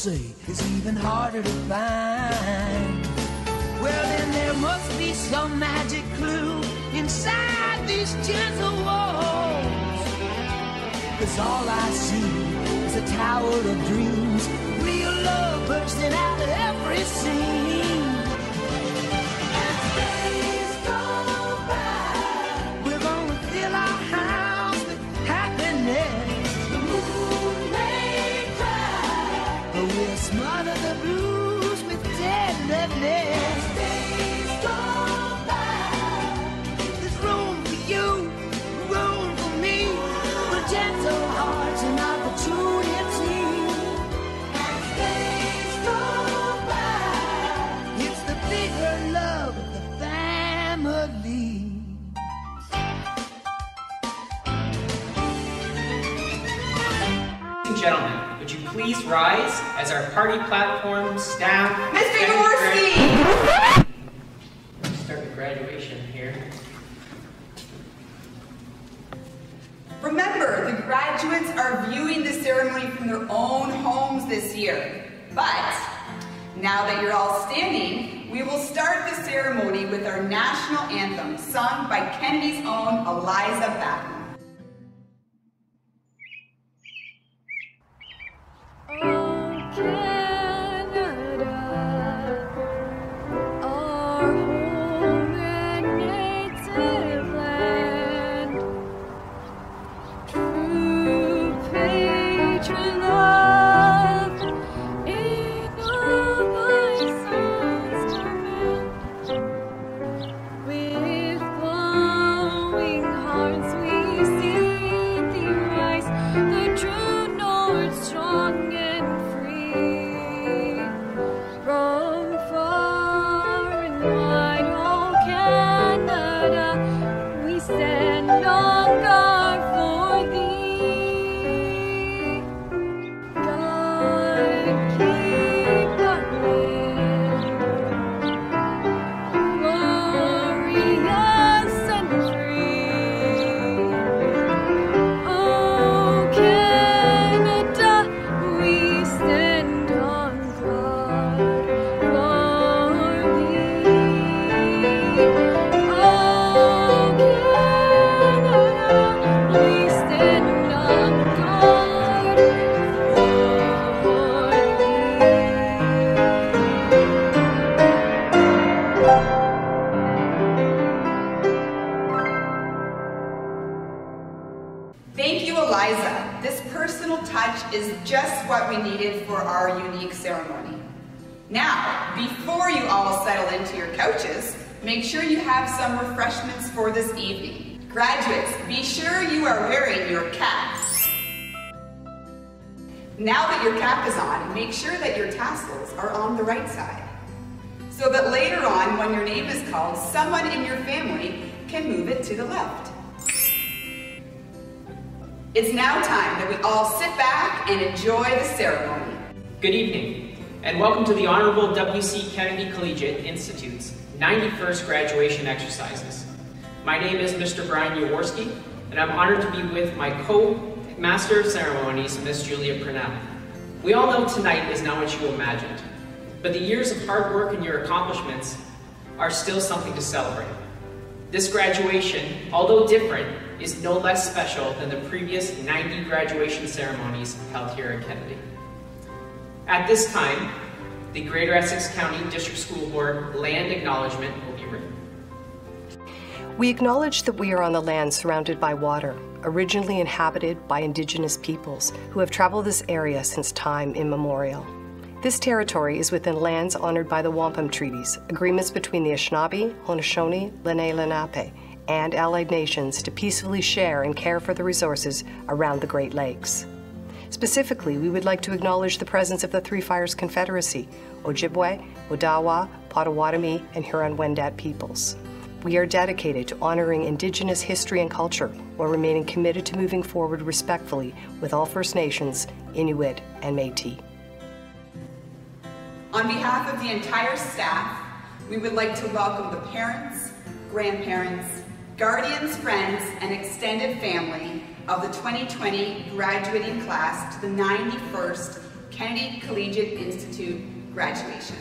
Say it's even harder to find. Well, then there must be some magic clue inside these gentle walls. Cause all I see is a tower of dreams. Real love bursting out of every scene. Rise as our party platform, staff, Mr. Jaworski! Start the graduation here. Remember, the graduates are viewing the ceremony from their own homes this year. But now that you're all standing, we will start the ceremony with our national anthem sung by Kennedy's own Eliza Batten. Oh, when your name is called, someone in your family can move it to the left. It's now time that we all sit back and enjoy the ceremony. Good evening, and welcome to the Honorable W.C. Kennedy Collegiate Institute's 91st graduation exercises. My name is Mr. Brian Jaworski, and I'm honored to be with my co-master of ceremonies, Miss Julia Purnell. We all know tonight is not what you imagined, but the years of hard work and your accomplishments are still something to celebrate. This graduation, although different, is no less special than the previous 90 graduation ceremonies held here in Kennedy. At this time, the Greater Essex County District School Board land acknowledgement will be written. We acknowledge that we are on the land surrounded by water, originally inhabited by indigenous peoples who have traveled this area since time immemorial. This territory is within lands honored by the Wampum Treaties, agreements between the Anishinaabe, Haudenosaunee, Lenni Lenape, and allied nations to peacefully share and care for the resources around the Great Lakes. Specifically, we would like to acknowledge the presence of the Three Fires Confederacy, Ojibwe, Odawa, Potawatomi, and Huron-Wendat peoples. We are dedicated to honoring Indigenous history and culture while remaining committed to moving forward respectfully with all First Nations, Inuit, and Métis. On behalf of the entire staff, we would like to welcome the parents, grandparents, guardians, friends, and extended family of the 2020 graduating class to the 91st Kennedy Collegiate Institute graduation.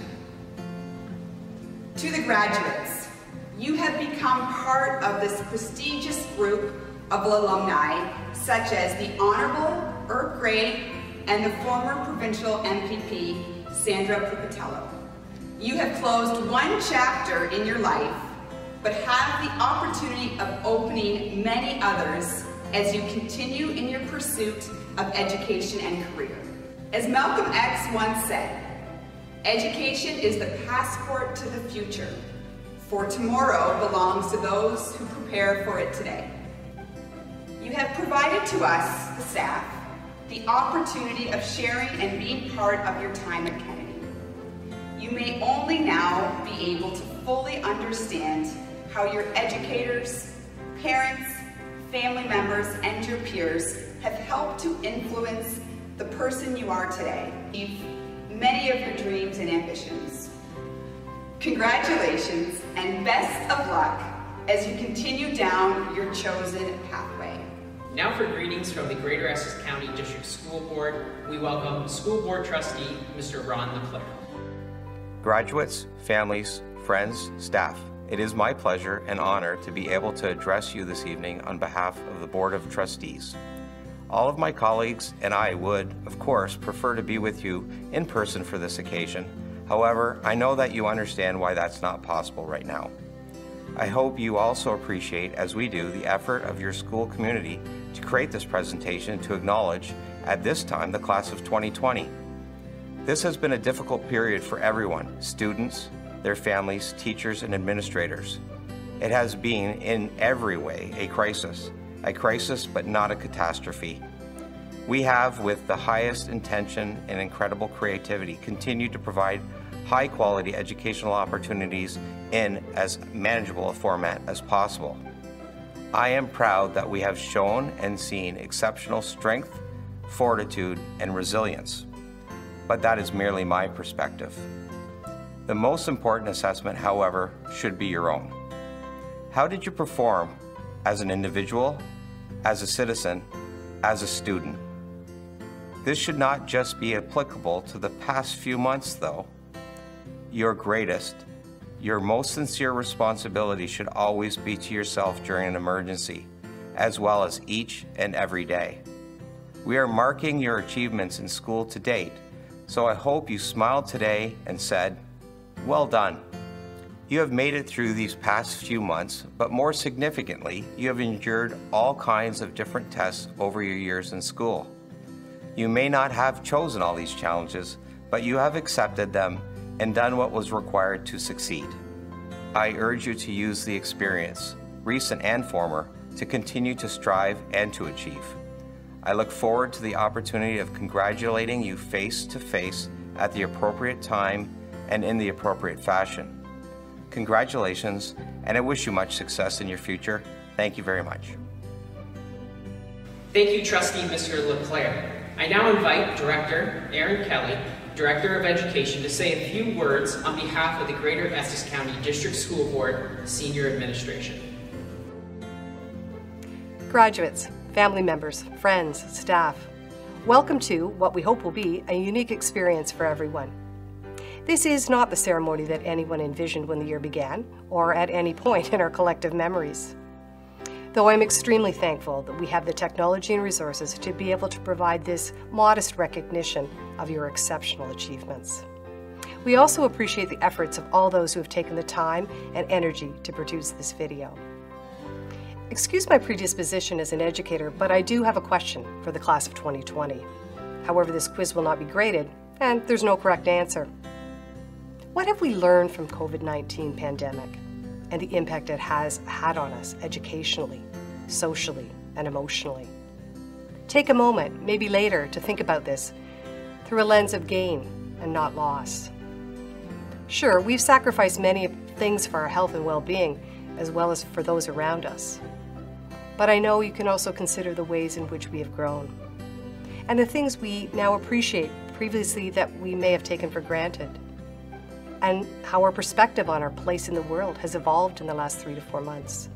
To the graduates, you have become part of this prestigious group of alumni, such as the Honorable Herb Gray and the former provincial MPP, Sandra Pupatello. You have closed one chapter in your life, but have the opportunity of opening many others as you continue in your pursuit of education and career. As Malcolm X once said, education is the passport to the future, for tomorrow belongs to those who prepare for it today. You have provided to us, the staff, the opportunity of sharing and being part of your time at Kennedy. You may only now be able to fully understand how your educators, parents, family members, and your peers have helped to influence the person you are today. Many of your dreams and ambitions. Congratulations and best of luck as you continue down your chosen pathway. Now for greetings from the Greater Essex County District School Board, we welcome School Board Trustee, Mr. Ron LeClaire. Graduates, families, friends, staff, it is my pleasure and honor to be able to address you this evening on behalf of the Board of Trustees. All of my colleagues and I would, of course, prefer to be with you in person for this occasion. However, I know that you understand why that's not possible right now. I hope you also appreciate, as we do, the effort of your school community to create this presentation to acknowledge, at this time, the class of 2020. This has been a difficult period for everyone students, their families, teachers, and administrators. It has been, in every way, a crisis. A crisis, but not a catastrophe. We have, with the highest intention and incredible creativity, continued to provide high quality educational opportunities in as manageable a format as possible. I am proud that we have shown and seen exceptional strength, fortitude, and resilience. But that is merely my perspective. The most important assessment, however, should be your own. How did you perform as an individual, as a citizen, as a student? This should not just be applicable to the past few months, though. Your greatest, your most sincere responsibility should always be to yourself during an emergency, as well as each and every day. We are marking your achievements in school to date, so I hope you smiled today and said, well done. You have made it through these past few months, but more significantly, you have endured all kinds of different tests over your years in school. You may not have chosen all these challenges, but you have accepted them and done what was required to succeed. I urge you to use the experience, recent and former, to continue to strive and to achieve. I look forward to the opportunity of congratulating you face to face at the appropriate time and in the appropriate fashion. Congratulations, and I wish you much success in your future. Thank you very much. Thank you, Trustee Mr. LeClaire. I now invite Director Erin Kelly, Director of Education, to say a few words on behalf of the Greater Essex County District School Board Senior Administration. Graduates, family members, friends, staff, welcome to what we hope will be a unique experience for everyone. This is not the ceremony that anyone envisioned when the year began, or at any point in our collective memories. Though I'm extremely thankful that we have the technology and resources to be able to provide this modest recognition of your exceptional achievements. We also appreciate the efforts of all those who have taken the time and energy to produce this video. Excuse my predisposition as an educator, but I do have a question for the class of 2020. However, this quiz will not be graded, and there's no correct answer. What have we learned from COVID-19 pandemic and the impact it has had on us educationally, socially, and emotionally? Take a moment, maybe later, to think about this through a lens of gain and not loss. Sure, we've sacrificed many things for our health and well-being, as well as for those around us. But I know you can also consider the ways in which we have grown, and the things we now appreciate previously that we may have taken for granted and how our perspective on our place in the world has evolved in the last three to four months.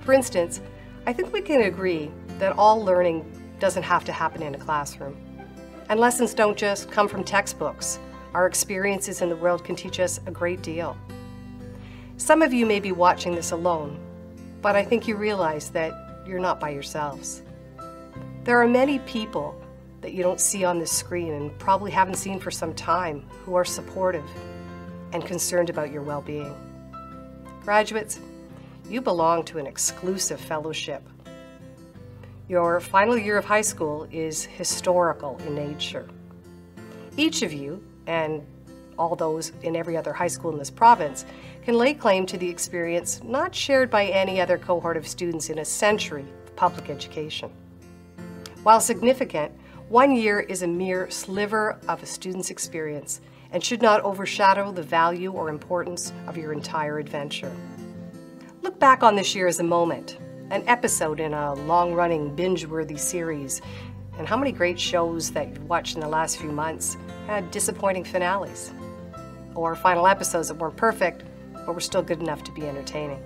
For instance, I think we can agree that all learning doesn't have to happen in a classroom. And lessons don't just come from textbooks. Our experiences in the world can teach us a great deal. Some of you may be watching this alone, but I think you realize that you're not by yourselves. There are many people that you don't see on this screen and probably haven't seen for some time who are supportive and concerned about your well being. Graduates, you belong to an exclusive fellowship. Your final year of high school is historical in nature. Each of you, and all those in every other high school in this province, can lay claim to the experience not shared by any other cohort of students in a century of public education. While significant, one year is a mere sliver of a student's experience and should not overshadow the value or importance of your entire adventure. Look back on this year as a moment, an episode in a long running, binge worthy series, and how many great shows that you've watched in the last few months had disappointing finales, or final episodes that weren't perfect but were still good enough to be entertaining.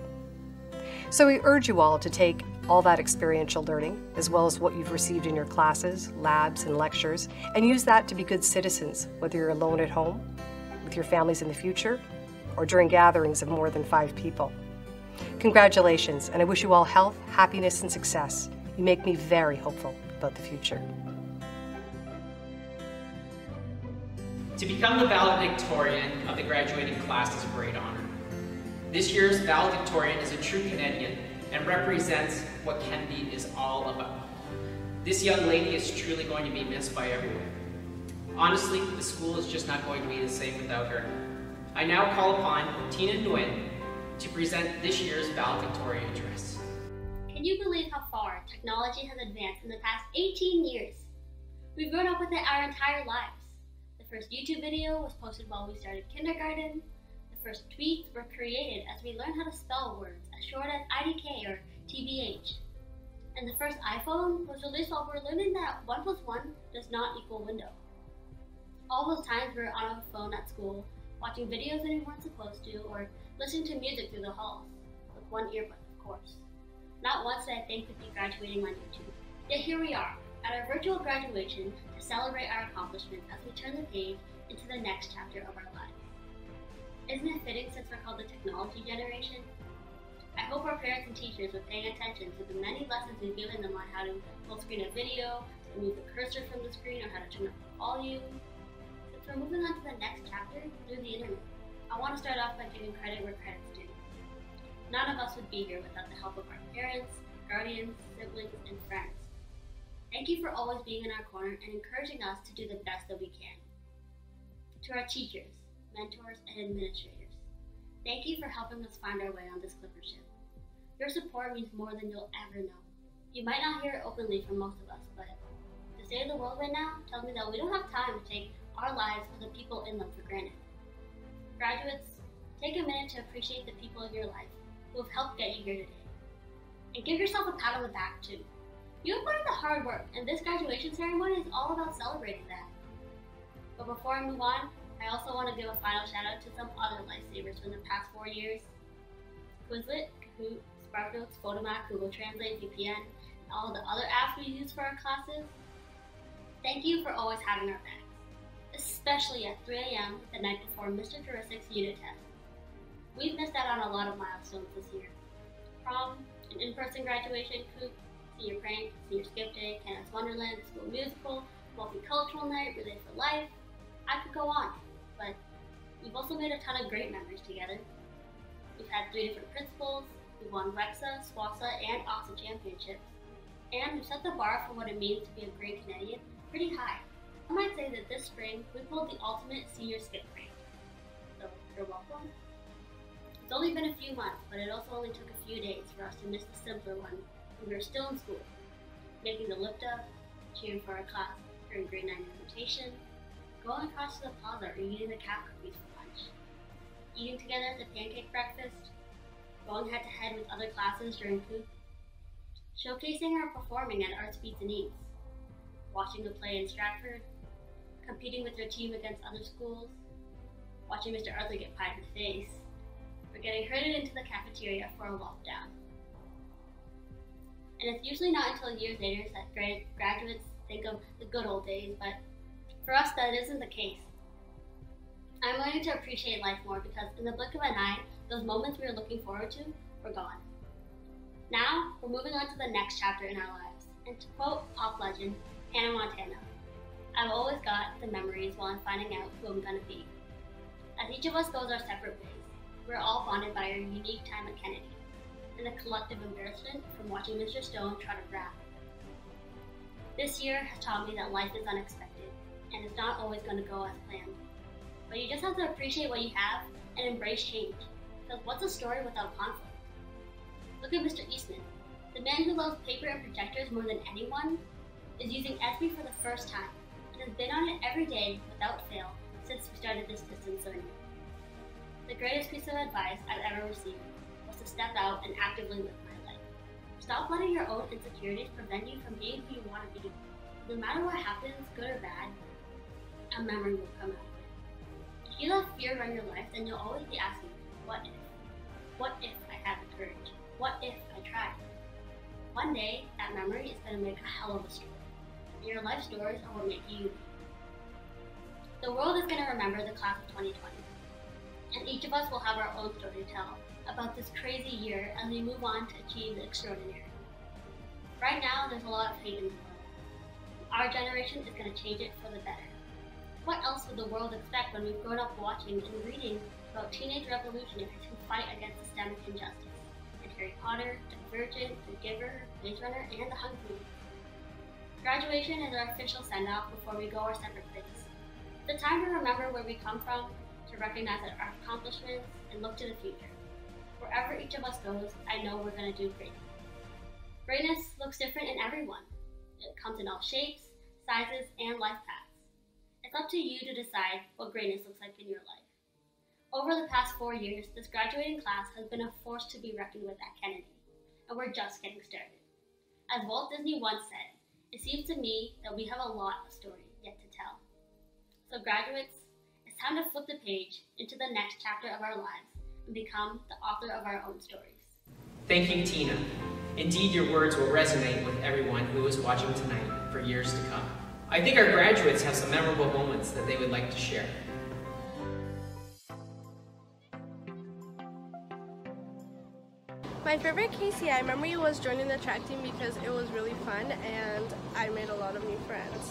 So we urge you all to take all that experiential learning, as well as what you've received in your classes, labs, and lectures, and use that to be good citizens, whether you're alone at home, with your families in the future, or during gatherings of more than five people. Congratulations, and I wish you all health, happiness, and success. You make me very hopeful about the future. To become the valedictorian of the graduating class is a great honor. This year's valedictorian is a true Canadian and represents what Kennedy is all about. This young lady is truly going to be missed by everyone. Honestly, the school is just not going to be the same without her. I now call upon Tina Nguyen to present this year's valedictorian address. Can you believe how far technology has advanced in the past 18 years? We've grown up with it our entire lives. The first YouTube video was posted while we started kindergarten. The first tweets were created as we learned how to spell words as short as IDK or TBH. And the first iPhone was released while we're learning that 1 plus 1 does not equal window. All those times we were on our phone at school, watching videos that we weren't supposed to, or listening to music through the halls, with one earbud, of course. Not once did I think we'd be graduating on YouTube. Yet here we are, at our virtual graduation to celebrate our accomplishments as we turn the page into the next chapter of our lives. Isn't it fitting since we're called the technology generation? I hope our parents and teachers are paying attention to the many lessons we've given them on how to full screen a video, to move the cursor from the screen, or how to turn up the volume. Since we're moving on to the next chapter through the internet, I want to start off by giving credit where credit's due. None of us would be here without the help of our parents, guardians, siblings, and friends. Thank you for always being in our corner and encouraging us to do the best that we can. To our teachers, mentors, and administrators, thank you for helping us find our way on this clipper ship. Your support means more than you'll ever know. You might not hear it openly from most of us, but the state of the world right now tells me that we don't have time to take our lives or the people in them for granted. Graduates, take a minute to appreciate the people in your life who have helped get you here today. And give yourself a pat on the back too. You have put in the hard work, and this graduation ceremony is all about celebrating that. But before I move on, I also want to give a final shout out to some other lifesavers from the past four years. Quizlet, Kahoot, SparkNotes, Photomath, Google Translate, VPN, and all the other apps we use for our classes. Thank you for always having our backs, especially at 3 a.m. the night before Mr. Juristic's unit test. We've missed out on a lot of milestones this year. Prom, an in-person graduation, coop, senior prank, senior skip day, Canada's Wonderland, school musical, multicultural night, Relay for Life. I could go on, but we've also made a ton of great memories together. We've had three different principals, we won Rexa, SWOSSAA, and OXA championships, and we've set the bar for what it means to be a great Canadian pretty high. I might say that this spring we pulled the ultimate senior skip prank. So oh, you're welcome. It's only been a few months, but it also only took a few days for us to miss the simpler one when we were still in school, making the lift up, cheering for our class during grade 9 rotation, going across to the plaza or eating the cat cookies for lunch, eating together at the pancake breakfast, going head to head with other classes during food, showcasing our performing at Arts Beats and Eats, watching a play in Stratford, competing with your team against other schools, watching Mr. Arthur get pied in the face, or getting herded into the cafeteria for a lockdown. And it's usually not until years later that grad- graduates think of the good old days, but for us, that isn't the case. I'm learning to appreciate life more because in the blink of an eye, those moments we were looking forward to were gone. Now, we're moving on to the next chapter in our lives. And to quote pop legend Hannah Montana, I've always got the memories while I'm finding out who I'm gonna be. As each of us goes our separate ways, we're all bonded by our unique time at Kennedy and the collective embarrassment from watching Mr. Stone try to rap. This year has taught me that life is unexpected and it's not always going to go as planned. But you just have to appreciate what you have and embrace change. Because what's a story without conflict? Look at Mr. Eastman. The man who loves paper and projectors more than anyone is using Esri for the first time and has been on it every day without fail since we started this distance learning. The greatest piece of advice I've ever received was to step out and actively live my life. Stop letting your own insecurities prevent you from being who you want to be. No matter what happens, good or bad, a memory will come out of it. If you let fear run your life, then you'll always be asking, what if? What if I had the courage? What if I tried? One day, that memory is going to make a hell of a story. And your life stories are what make you. The world is going to remember the class of 2020. And each of us will have our own story to tell about this crazy year as we move on to achieve the extraordinary. Right now, there's a lot of hate in the world. Our generation is going to change it for the better. What else would the world expect when we've grown up watching and reading about teenage revolutionaries who fight against systemic injustice? And Harry Potter, Divergent, The Giver, Maze Runner, and The Hunger Games. Graduation is our official send-off before we go our separate ways. A time to remember where we come from, to recognize our accomplishments, and look to the future. Wherever each of us goes, I know we're going to do great. Greatness looks different in everyone. It comes in all shapes, sizes, and life paths. It's up to you to decide what greatness looks like in your life. Over the past four years, this graduating class has been a force to be reckoned with at Kennedy, and we're just getting started. As Walt Disney once said, it seems to me that we have a lot of stories yet to tell. So, graduates, it's time to flip the page into the next chapter of our lives and become the author of our own stories. Thank you, Tina. Indeed, your words will resonate with everyone who is watching tonight for years to come. I think our graduates have some memorable moments that they would like to share. My favorite KCI memory was joining the track team because it was really fun and I made a lot of new friends.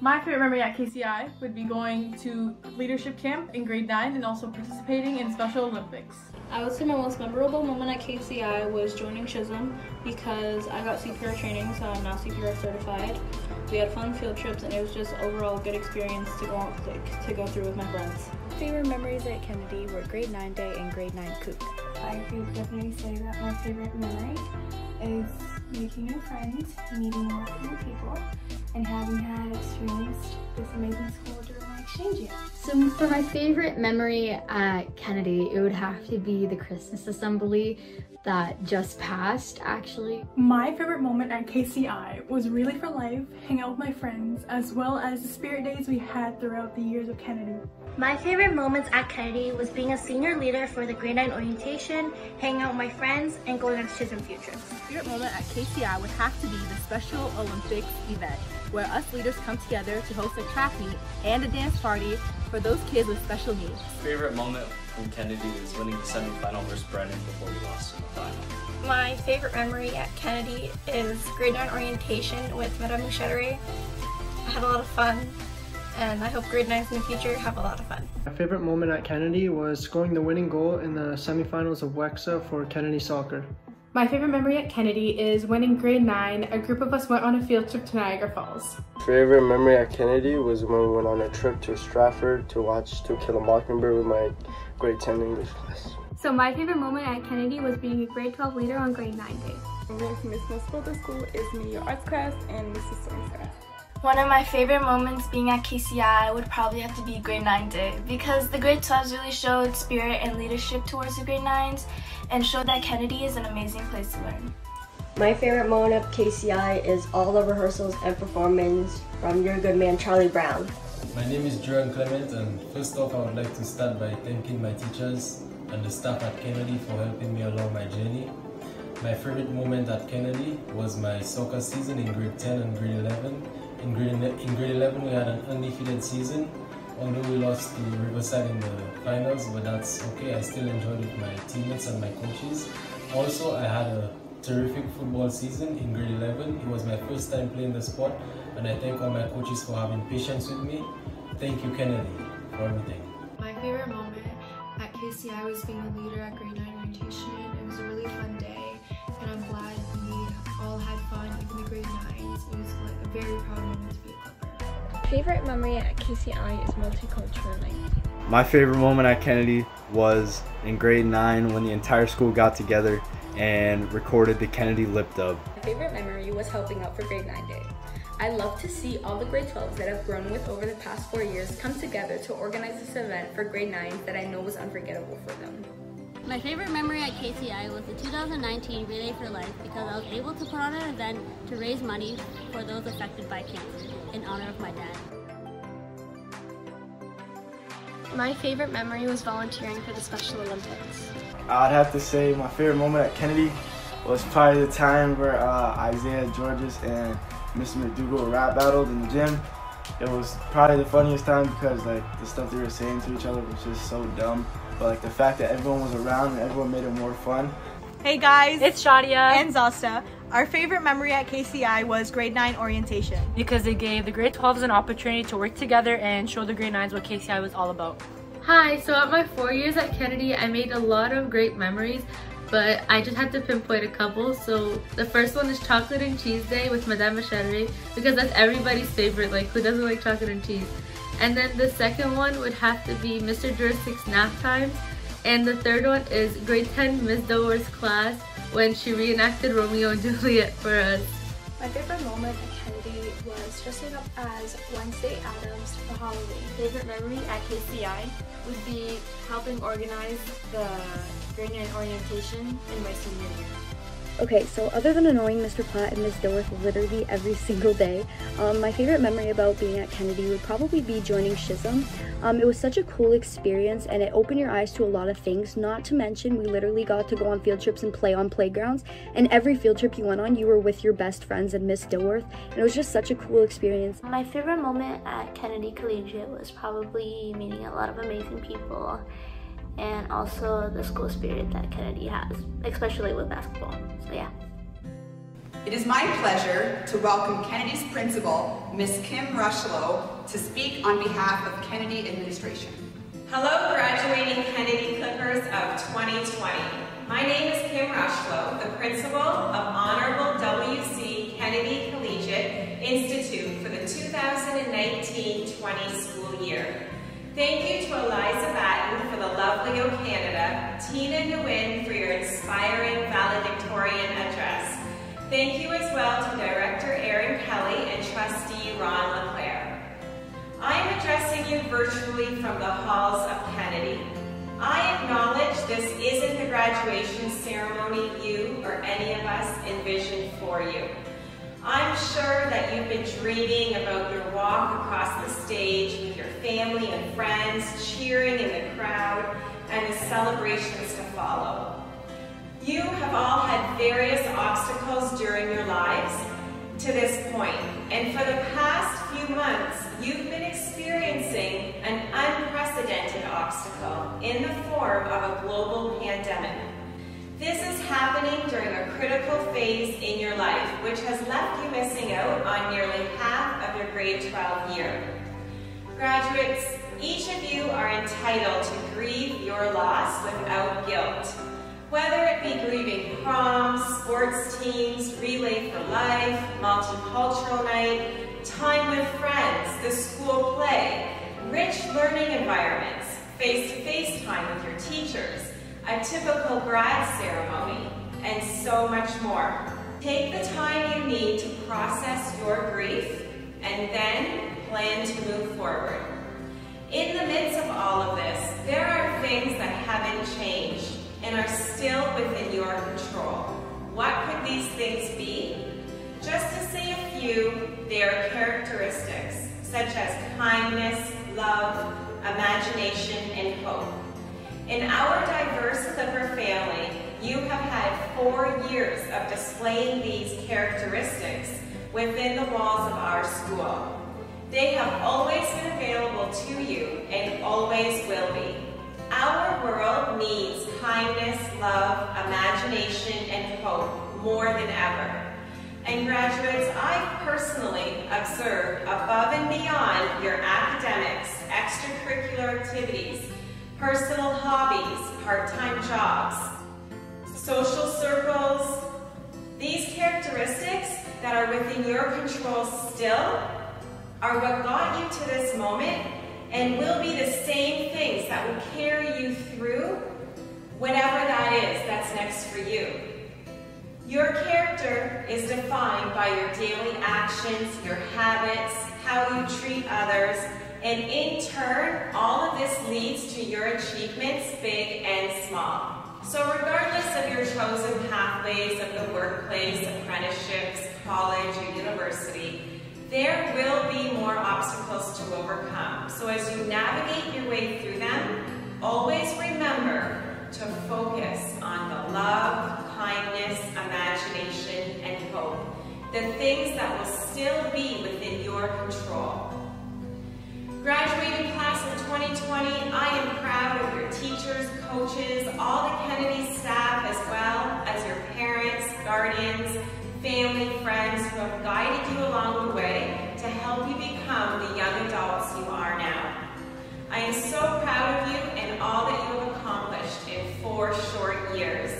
My favorite memory at KCI would be going to leadership camp in grade 9 and also participating in Special Olympics. I would say my most memorable moment at KCI was joining Chisholm because I got CPR training, so I'm now CPR certified. We had fun field trips, and it was just overall a good experience to go like, to go through with my friends. Favorite memories at Kennedy were grade 9 day and grade 9 coop. I could definitely say that my favorite memory is making new friends, meeting lots of new people, and having had experienced this amazing school during my exchange year. So for my favorite memory at Kennedy, it would have to be the Christmas assembly that just passed actually. My favorite moment at KCI was Relay for Life, hang out with my friends, as well as the spirit days we had throughout the years of Kennedy. My favorite moments at Kennedy was being a senior leader for the grade 9 orientation, hanging out with my friends, and going on to Chisholm Field Trips. favorite moment at KCI would have to be the Special Olympics event, where us leaders come together to host a track meet and a dance party for those kids with special needs. Favorite moment from Kennedy is winning the semifinal versus Brennan before we lost in the final. My favorite memory at Kennedy is grade 9 orientation with Madame Mouchettery. I had a lot of fun and I hope grade 9s in the future have a lot of fun. My favorite moment at Kennedy was scoring the winning goal in the semifinals of WEXA for Kennedy Soccer. My favorite memory at Kennedy is when in grade 9, a group of us went on a field trip to Niagara Falls. Favorite memory at Kennedy was when we went on a trip to Stratford to watch To Kill a Mockingbird with my grade 10 English class. So my favorite moment at Kennedy was being a grade 12 leader on grade 9 day. Favorite Miss Most Photo School is Media Arts class and Mrs. Storm's class. One of my favorite moments being at KCI would probably have to be grade 9 day because the grade 12s really showed spirit and leadership towards the grade 9s and showed that Kennedy is an amazing place to learn. My favorite moment at KCI is all the rehearsals and performance from your good man Charlie Brown. My name is Jordan Clement and first off I would like to start by thanking my teachers and the staff at Kennedy for helping me along my journey. My favorite moment at Kennedy was my soccer season in grade 10 and grade 11. In grade, in grade 11 we had an undefeated season, although we lost to Riverside in the finals, but that's okay. I still enjoyed it with my teammates and my coaches. Also, I had a terrific football season in grade 11. It was my first time playing the sport, and I thank all my coaches for having patience with me. Thank you, Kennedy, for everything. My favorite moment at KCI was being a leader at grade 9 orientation. It was a really fun day, and I'm glad we all had fun, even the grade 9s. It was like a very proud moment My favorite memory at KCI is multicultural night. My favorite moment at Kennedy was in grade 9 when the entire school got together and recorded the Kennedy Lip Dub. My favorite memory was helping out for grade 9 day. I love to see all the grade 12s that I've grown with over the past four years come together to organize this event for grade 9 that I know was unforgettable for them. My favorite memory at KCI was the 2019 Relay for Life because I was able to put on an event to raise money for those affected by cancer in honor of my dad. My favorite memory was volunteering for the Special Olympics. I'd have to say my favorite moment at Kennedy was probably the time where uh, Isaiah Georges and Mr. McDougal rap battled in the gym. It was probably the funniest time because like the stuff they were saying to each other was just so dumb. But like the fact that everyone was around and everyone made it more fun. Hey guys, it's Shadia and Zasta. Our favorite memory at KCI was grade 9 orientation. Because it gave the grade 12s an opportunity to work together and show the grade 9s what KCI was all about. Hi, so at my four years at Kennedy, I made a lot of great memories, but I just had to pinpoint a couple. So the first one is chocolate and cheese day with Madame Machete because that's everybody's favorite. Like who doesn't like chocolate and cheese? And then the second one would have to be Mr. Jurassic's nap times. And the third one is grade 10 Ms. Doer's class when she reenacted Romeo and Juliet for us. My favorite moment at Kennedy was dressing up as Wednesday Addams for Halloween. Favorite memory at KCI would be helping organize the grade 9 orientation in my senior year. Okay, so other than annoying Mr. Platt and Ms. Dilworth literally every single day, um, my favorite memory about being at Kennedy would probably be joining Schism. Um, it was such a cool experience and it opened your eyes to a lot of things, not to mention we literally got to go on field trips and play on playgrounds, and every field trip you went on, you were with your best friends and Miss Dilworth, and it was just such a cool experience. My favorite moment at Kennedy Collegiate was probably meeting a lot of amazing people and also the school spirit that Kennedy has, especially with basketball. So yeah. It is my pleasure to welcome Kennedy's principal, Miss Kim Rushlow, to speak on behalf of Kennedy administration. Hello, graduating Kennedy Clippers of 2020. My name is Kim Rushlow, the principal of Honorable W.C. Kennedy Collegiate Institute for the 2019-20 school year. Thank you to Eliza Batten for the lovely O Canada, Tina Nguyen for your inspiring valedictorian address. Thank you as well to Director Erin Kelly and Trustee Ron LeClaire. I am addressing you virtually from the halls of Kennedy. I acknowledge this isn't the graduation ceremony you or any of us envisioned for you. I'm sure that you've been dreaming about your walk across the stage with your family and friends, cheering in the crowd, and the celebrations to follow. You have all had various obstacles during your lives to this point, and for the past few months, you've been experiencing an unprecedented obstacle in the form of a global pandemic. This is happening during a critical phase in your life, which has left you missing out on nearly half of your grade 12 year. Graduates, each of you are entitled to grieve your loss without guilt. Whether it be grieving proms, sports teams, Relay for Life, multicultural night, time with friends, the school play, rich learning environments, face-to-face -face time with your teachers, a typical grad ceremony, and so much more. Take the time you need to process your grief and then plan to move forward. In the midst of all of this, there are things that haven't changed and are still within your control. What could these things be? Just to say a few, they are characteristics such as kindness, love, imagination, and hope. In our diverse Clipper family, you have had four years of displaying these characteristics within the walls of our school. They have always been available to you and always will be. Our world needs kindness, love, imagination, and hope more than ever. And graduates, I personally observed above and beyond your academics, extracurricular activities, personal hobbies, part-time jobs, social circles, these characteristics that are within your control still are what got you to this moment and will be the same things that will carry you through whatever that is that's next for you. Your character is defined by your daily actions, your habits, how you treat others, and in turn, all of this leads to your achievements, big and small. So regardless of your chosen pathways of the workplace, apprenticeships, college, or university, there will be more obstacles to overcome. So as you navigate your way through them, always remember to focus on the love, kindness, imagination, and hope. The things that will still be within your control. Graduating class of 2020, I am proud of your teachers, coaches, all the Kennedy staff, as well as your parents, guardians, family, friends who have guided you along the way to help you become the young adults you are now. I am so proud of you and all that you have accomplished in four short years.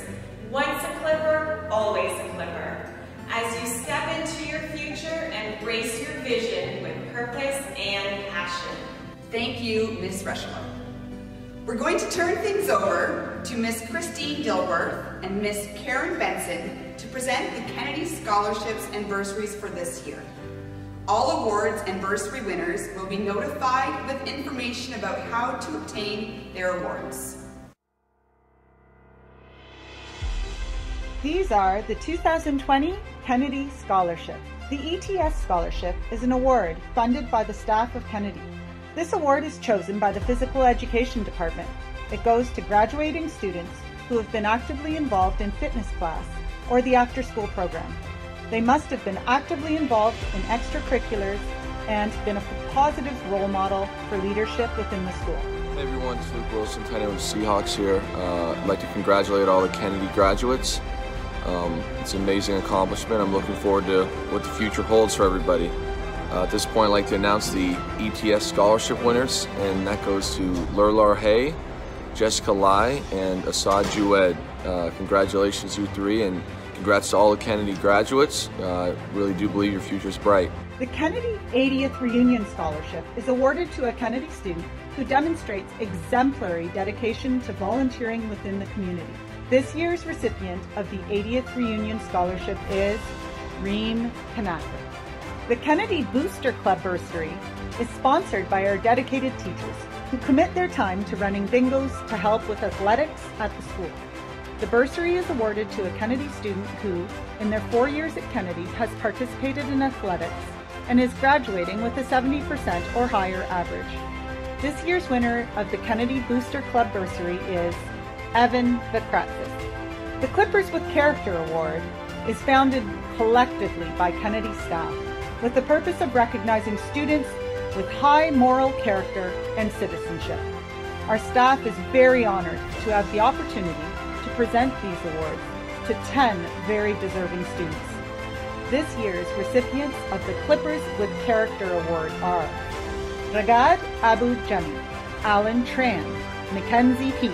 Once a Clipper, always a Clipper. As you step into your future, embrace your vision with purpose and passion. Thank you, Ms. Rushlow. We're going to turn things over to Miss Christine Dilworth and Miss Karen Benson to present the Kennedy Scholarships and Bursaries for this year. All awards and bursary winners will be notified with information about how to obtain their awards. These are the 2020 Kennedy Scholarship. The ETS Scholarship is an award funded by the staff of Kennedy. This award is chosen by the Physical Education Department. It goes to graduating students who have been actively involved in fitness class or the after school program. They must have been actively involved in extracurriculars and been a positive role model for leadership within the school. Hey everyone, it's Luke Willson, end with Seahawks here. Uh, I'd like to congratulate all the Kennedy graduates. Um, it's an amazing accomplishment. I'm looking forward to what the future holds for everybody. Uh, at this point, I'd like to announce the ETS scholarship winners, and that goes to Lurlar Hay, Jessica Lai, and Assad Jued. Uh, congratulations, you three, and congrats to all the Kennedy graduates. Uh, I really do believe your future is bright. The Kennedy 80th Reunion Scholarship is awarded to a Kennedy student who demonstrates exemplary dedication to volunteering within the community. This year's recipient of the 80th Reunion Scholarship is Reem Kanaka. The Kennedy Booster Club Bursary is sponsored by our dedicated teachers who commit their time to running bingos to help with athletics at the school. The bursary is awarded to a Kennedy student who, in their four years at Kennedy, has participated in athletics and is graduating with a 70% or higher average. This year's winner of the Kennedy Booster Club Bursary is Evan Vikratzis. The Clippers with Character Award is founded collectively by Kennedy staff with the purpose of recognizing students with high moral character and citizenship. Our staff is very honored to have the opportunity present these awards to 10 very deserving students. This year's recipients of the Clippers with Character Award are Ragad Abu Jami, Alan Tran, Mackenzie Peach,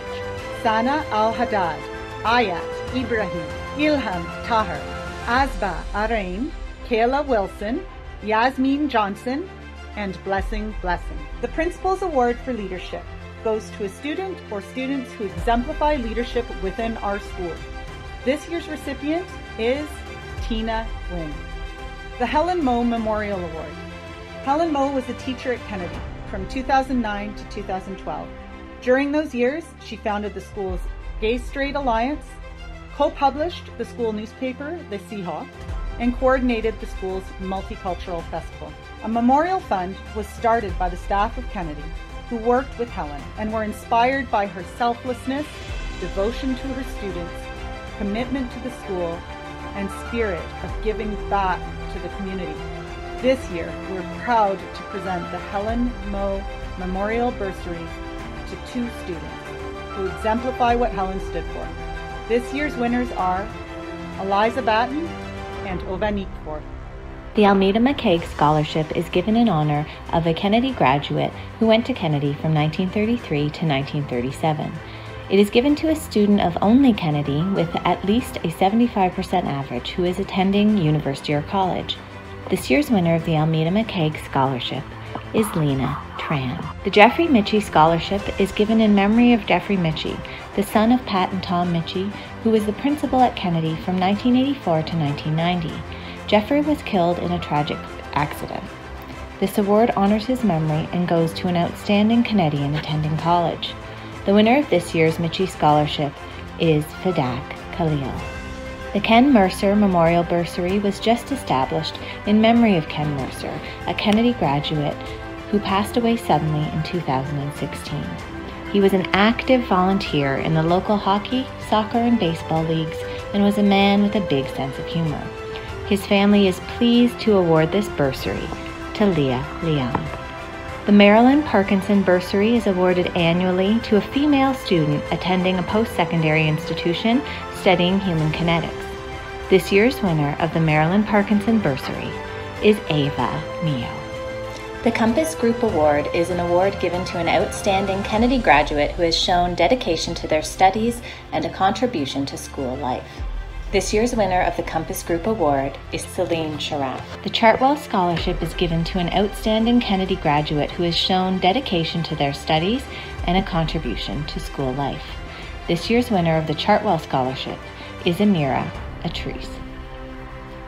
Sana Al Haddad, Ayat Ibrahim, Ilham Tahir, Asba Arain, Kayla Wilson, Yasmin Johnson, and Blessing Blessing. The Principal's Award for Leadership goes to a student or students who exemplify leadership within our school. This year's recipient is Tina Nguyen. The Helen Moe Memorial Award. Helen Moe was a teacher at Kennedy from 2009 to 2012. During those years, she founded the school's Gay Straight Alliance, co-published the school newspaper, The Seahawk, and coordinated the school's multicultural festival. A memorial fund was started by the staff of Kennedy, who worked with Helen and were inspired by her selflessness, devotion to her students, commitment to the school and spirit of giving back to the community. This year, we're proud to present the Helen Moe Memorial Bursaries to two students who exemplify what Helen stood for. This year's winners are Eliza Batten and Ovanik Nikfor. The Almeda McCaig Scholarship is given in honor of a Kennedy graduate who went to Kennedy from 1933 to 1937. It is given to a student of only Kennedy with at least a 75% average who is attending university or college. This year's winner of the Almeda McCaig Scholarship is Lena Tran. The Jeffrey Mitchie Scholarship is given in memory of Jeffrey Mitchie, the son of Pat and Tom Mitchie, who was the principal at Kennedy from 1984 to 1990. Jeffrey was killed in a tragic accident. This award honors his memory and goes to an outstanding Canadian attending college. The winner of this year's Mitchie Scholarship is Fadak Khalil. The Ken Mercer Memorial Bursary was just established in memory of Ken Mercer, a Kennedy graduate who passed away suddenly in 2016. He was an active volunteer in the local hockey, soccer, and baseball leagues and was a man with a big sense of humor. His family is pleased to award this bursary to Leah Leung. The Marilyn Parkinson Bursary is awarded annually to a female student attending a post secondary institution studying human kinetics. This year's winner of the Marilyn Parkinson Bursary is Ava Mio. The Compass Group Award is an award given to an outstanding Kennedy graduate who has shown dedication to their studies and a contribution to school life. This year's winner of the Compass Group Award is Celine Charat. The Chartwell Scholarship is given to an outstanding Kennedy graduate who has shown dedication to their studies and a contribution to school life. This year's winner of the Chartwell Scholarship is Amira Atrice.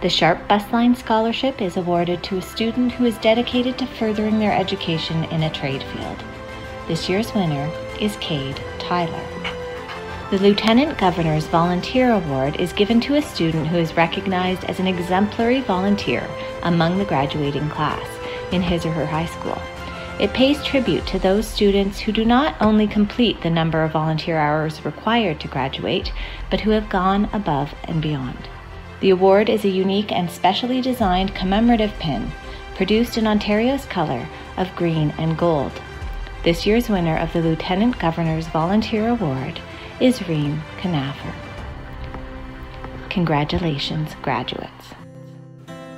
The Sharp Busline Scholarship is awarded to a student who is dedicated to furthering their education in a trade field. This year's winner is Cade Tyler. The Lieutenant Governor's Volunteer Award is given to a student who is recognized as an exemplary volunteer among the graduating class in his or her high school. It pays tribute to those students who do not only complete the number of volunteer hours required to graduate, but who have gone above and beyond. The award is a unique and specially designed commemorative pin produced in Ontario's color of green and gold. This year's winner of the Lieutenant Governor's Volunteer Award is Reem Kanafer. Congratulations, graduates.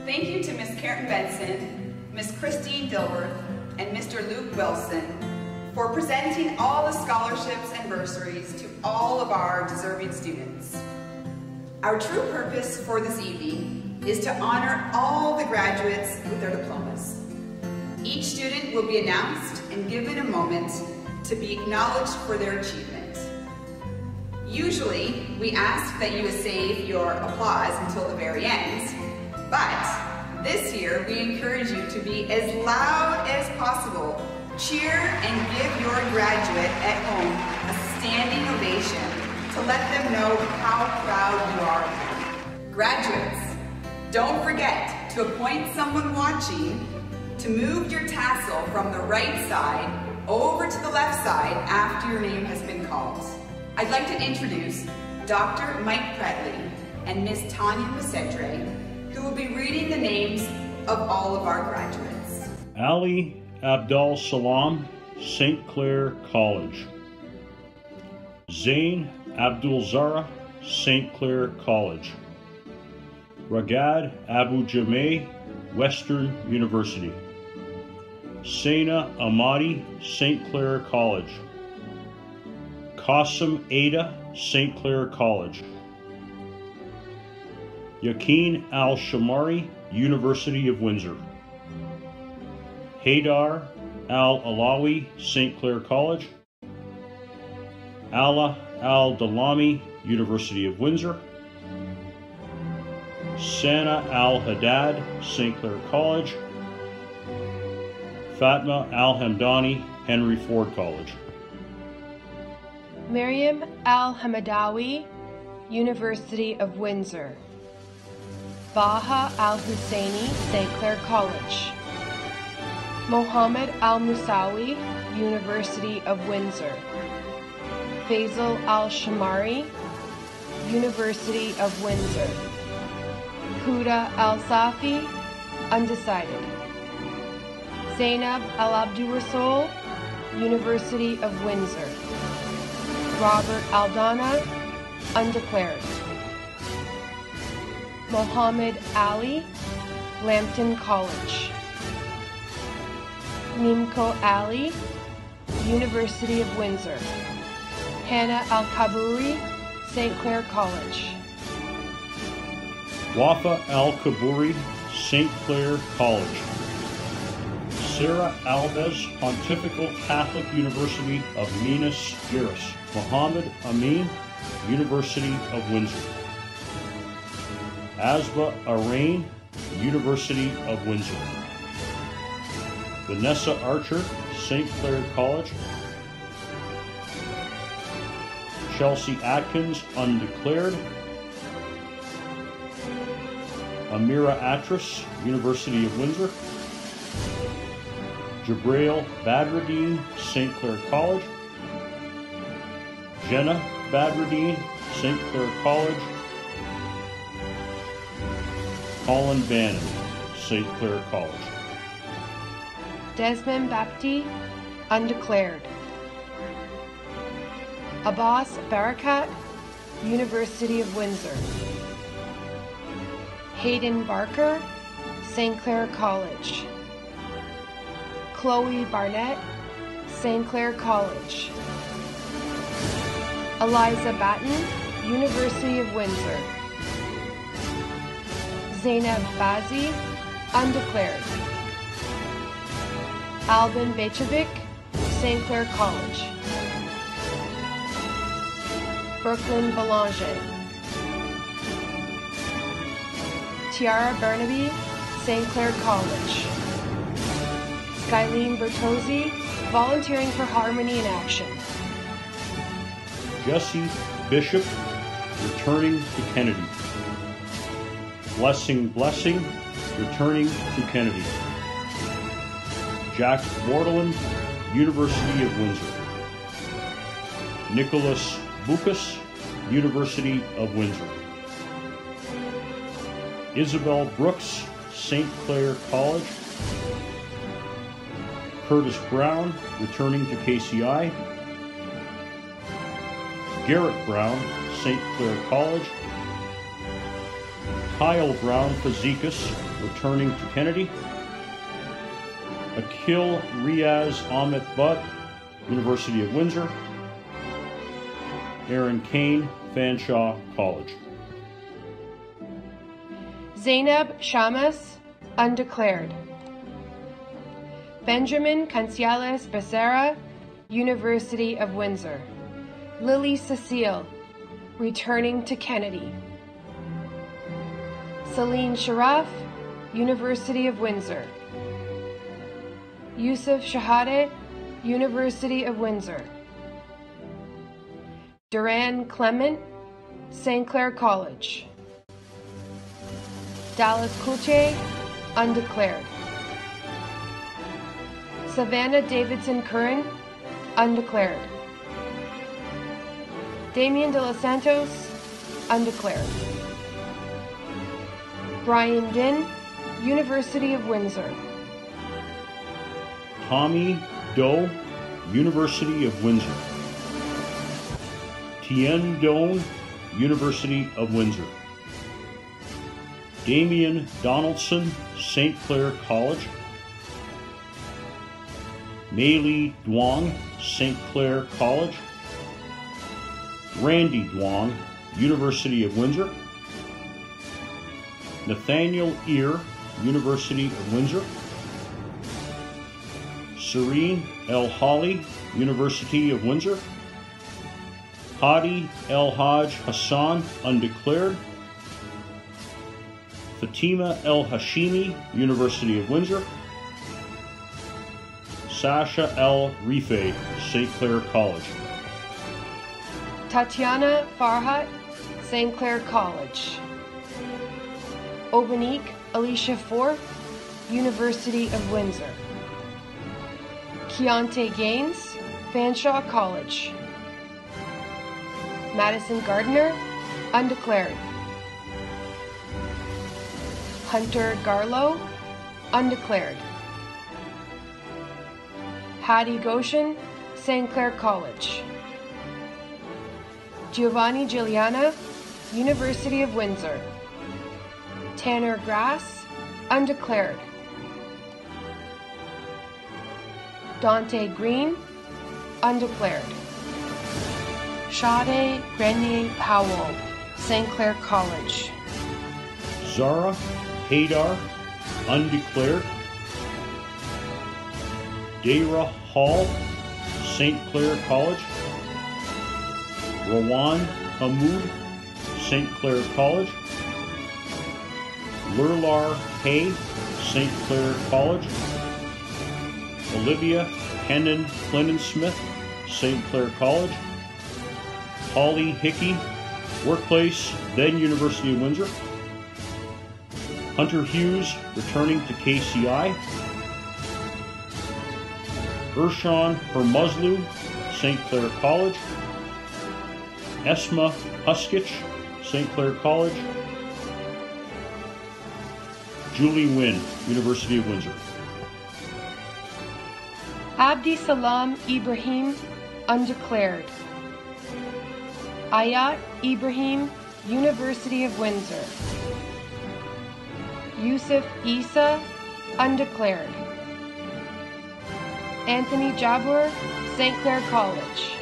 Thank you to Ms. Karen Benson, Ms. Christine Dilworth, and Mr. Luke Willson for presenting all the scholarships and bursaries to all of our deserving students. Our true purpose for this evening is to honor all the graduates with their diplomas. Each student will be announced and given a moment to be acknowledged for their achievement. Usually, we ask that you save your applause until the very end, but this year we encourage you to be as loud as possible. Cheer and give your graduate at home a standing ovation to let them know how proud you are of them. Graduates, don't forget to appoint someone watching to move your tassel from the right side over to the left side after your name has been called. I'd like to introduce Dr. Mike Pretley and Ms. Tanya Masedre, who will be reading the names of all of our graduates. Ali Abdul Salam, St. Clair College. Zain Abdul Zara, St. Clair College. Ragad Abu Jameh, Western University. Saina Amadi, St. Clair College. Qasim Ada, St. Clair College. Yaqeen Al Shamari, University of Windsor. Haydar Al Alawi, St. Clair College. Allah Al Dalami, University of Windsor. Sana Al Haddad, St. Clair College. Fatma Al Hamdani, Henry Ford College. Maryam Al Hamadawi, University of Windsor. Baha Al Husseini, St. Clair College. Mohammed Al Musawi, University of Windsor. Faisal Al Shamari, University of Windsor. Huda Al Safi, undecided. Zainab Al Abdurasul, University of Windsor. Robert Aldana, undeclared. Mohammed Ali, Lambton College. Nimko Ali, University of Windsor. Hannah Al Kaburi, St. Clair College. Wafa Al Kaburi, St. Clair College. Sarah Alves, Pontifical Catholic University of Minas Gerais. Muhammad Amin, University of Windsor. Asba Arain, University of Windsor. Vanessa Archer, St. Clair College. Chelsea Atkins, undeclared. Amira Atras, University of Windsor. Jabrail Badruddin, St. Clair College. Jenna Badruddin, St. Clair College. Colin Bannon, St. Clair College. Desmond Bapti, undeclared. Abbas Barakat, University of Windsor. Hayden Barker, St. Clair College. Chloe Barnett, St. Clair College. Eliza Batten, University of Windsor. Zainab Bazi, undeclared. Alvin Bechovic, St. Clair College. Brooklyn Belanger. Tiara Burnaby, St. Clair College. Skylene Bertozzi, volunteering for Harmony in Action. Jesse Bishop, returning to Kennedy. Blessing Blessing, returning to Kennedy. Jack Bordelin, University of Windsor. Nicholas Bukas, University of Windsor. Isabel Brooks, St. Clair College. Curtis Brown, returning to KCI. Garrett Brown, St. Clair College. Kyle Brown Fazekas, returning to Kennedy. Akil Riaz Ahmet Butt, University of Windsor. Aaron Kane, Fanshawe College. Zainab Shamas, undeclared. Benjamin Canciales Becerra, University of Windsor. Lily Cecile, returning to Kennedy. Celine Sharaf, University of Windsor. Yusuf Shahade, University of Windsor. Duran Clement, St. Clair College. Dallas Kuche, undeclared. Savannah Davidson Curran, undeclared. Damian De Los Santos, undeclared. Brian Din, University of Windsor. Tommy Doe, University of Windsor. Tien Doan, University of Windsor. Damian Donaldson, St. Clair College. Maylee Duong, St. Clair College. Randy Duong, University of Windsor. Nathaniel Ear, University of Windsor. Serene El Holly, University of Windsor. Hadi El Haj Hassan, undeclared. Fatima El Hashimi, University of Windsor. Sasha L. Rife, St. Clair College. Tatiana Farhat, St. Clair College. Obanique Alicia Forth, University of Windsor. Keontae Gaines, Fanshawe College. Madison Gardner, undeclared. Hunter Garlow, undeclared. Hattie Goshen, St. Clair College. Giovanni Giuliana, University of Windsor. Tanner Grass, undeclared. Dante Green, undeclared. Sade Grenier Powell, St. Clair College. Zara Haydar, undeclared. Dara Hall, St. Clair College. Rawan Hamoud, St. Clair College. Lurlar Hay, St. Clair College. Olivia Hennon Clinton Smith, St. Clair College. Holly Hickey, Workplace, then University of Windsor. Hunter Hughes, returning to KCI. Ershon Hermuzlu, St. Clair College. Esma Huskich, St. Clair College. Julie Huynh, University of Windsor. Abdi Salam Ibrahim, undeclared. Ayat Ibrahim, University of Windsor. Yusuf Isa, undeclared. Anthony Jabur, St. Clair College.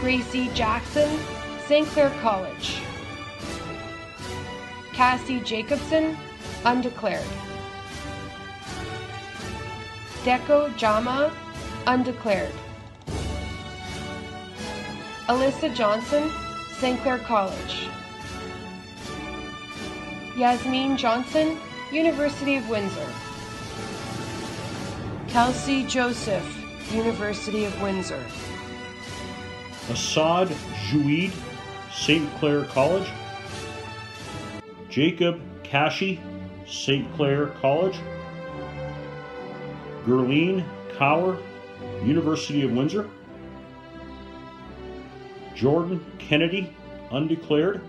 Gracie Jackson, St. Clair College. Cassie Jacobson, undeclared. Deco Jama, undeclared. Alyssa Johnson, St. Clair College. Yasmin Johnson, University of Windsor. Kelsey Joseph, University of Windsor. Assad Jouid, St. Clair College. Jacob Kashi, St. Clair College. Gerline Cower, University of Windsor. Jordan Kennedy, undeclared.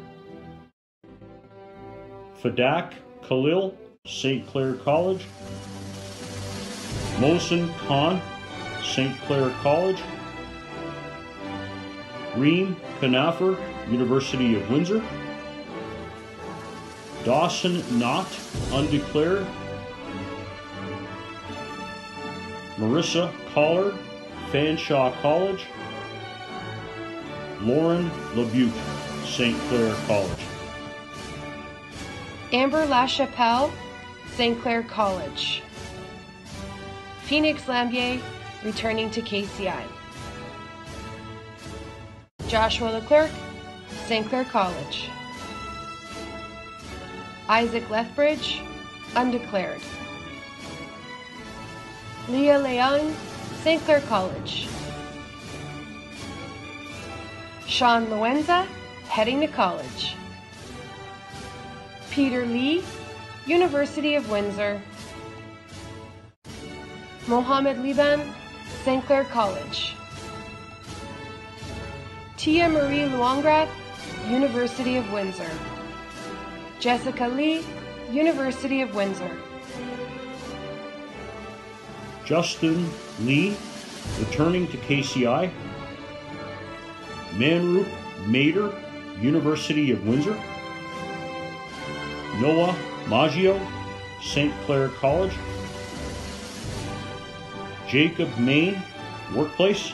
Fadak Khalil, St. Clair College. Mohsen Khan, St. Clair College. Reem Kanafer, University of Windsor. Dawson Knott, undeclared. Marissa Collard, Fanshawe College. Lauren LeBuc, St. Clair College. Amber LaChapelle, St. Clair College. Phoenix Lambier, returning to KCI. Joshua Leclerc, St. Clair College. Isaac Lethbridge, undeclared. Leah Leung, St. Clair College. Sean Loenza, heading to college. Peter Lee, University of Windsor. Mohammed Liban, St. Clair College. Tia Marie Luangrath, University of Windsor. Jessica Lee, University of Windsor. Justin Lee, returning to KCI. Manrup Mader, University of Windsor. Noah Maggio, St. Clair College. Jacob Main, Workplace.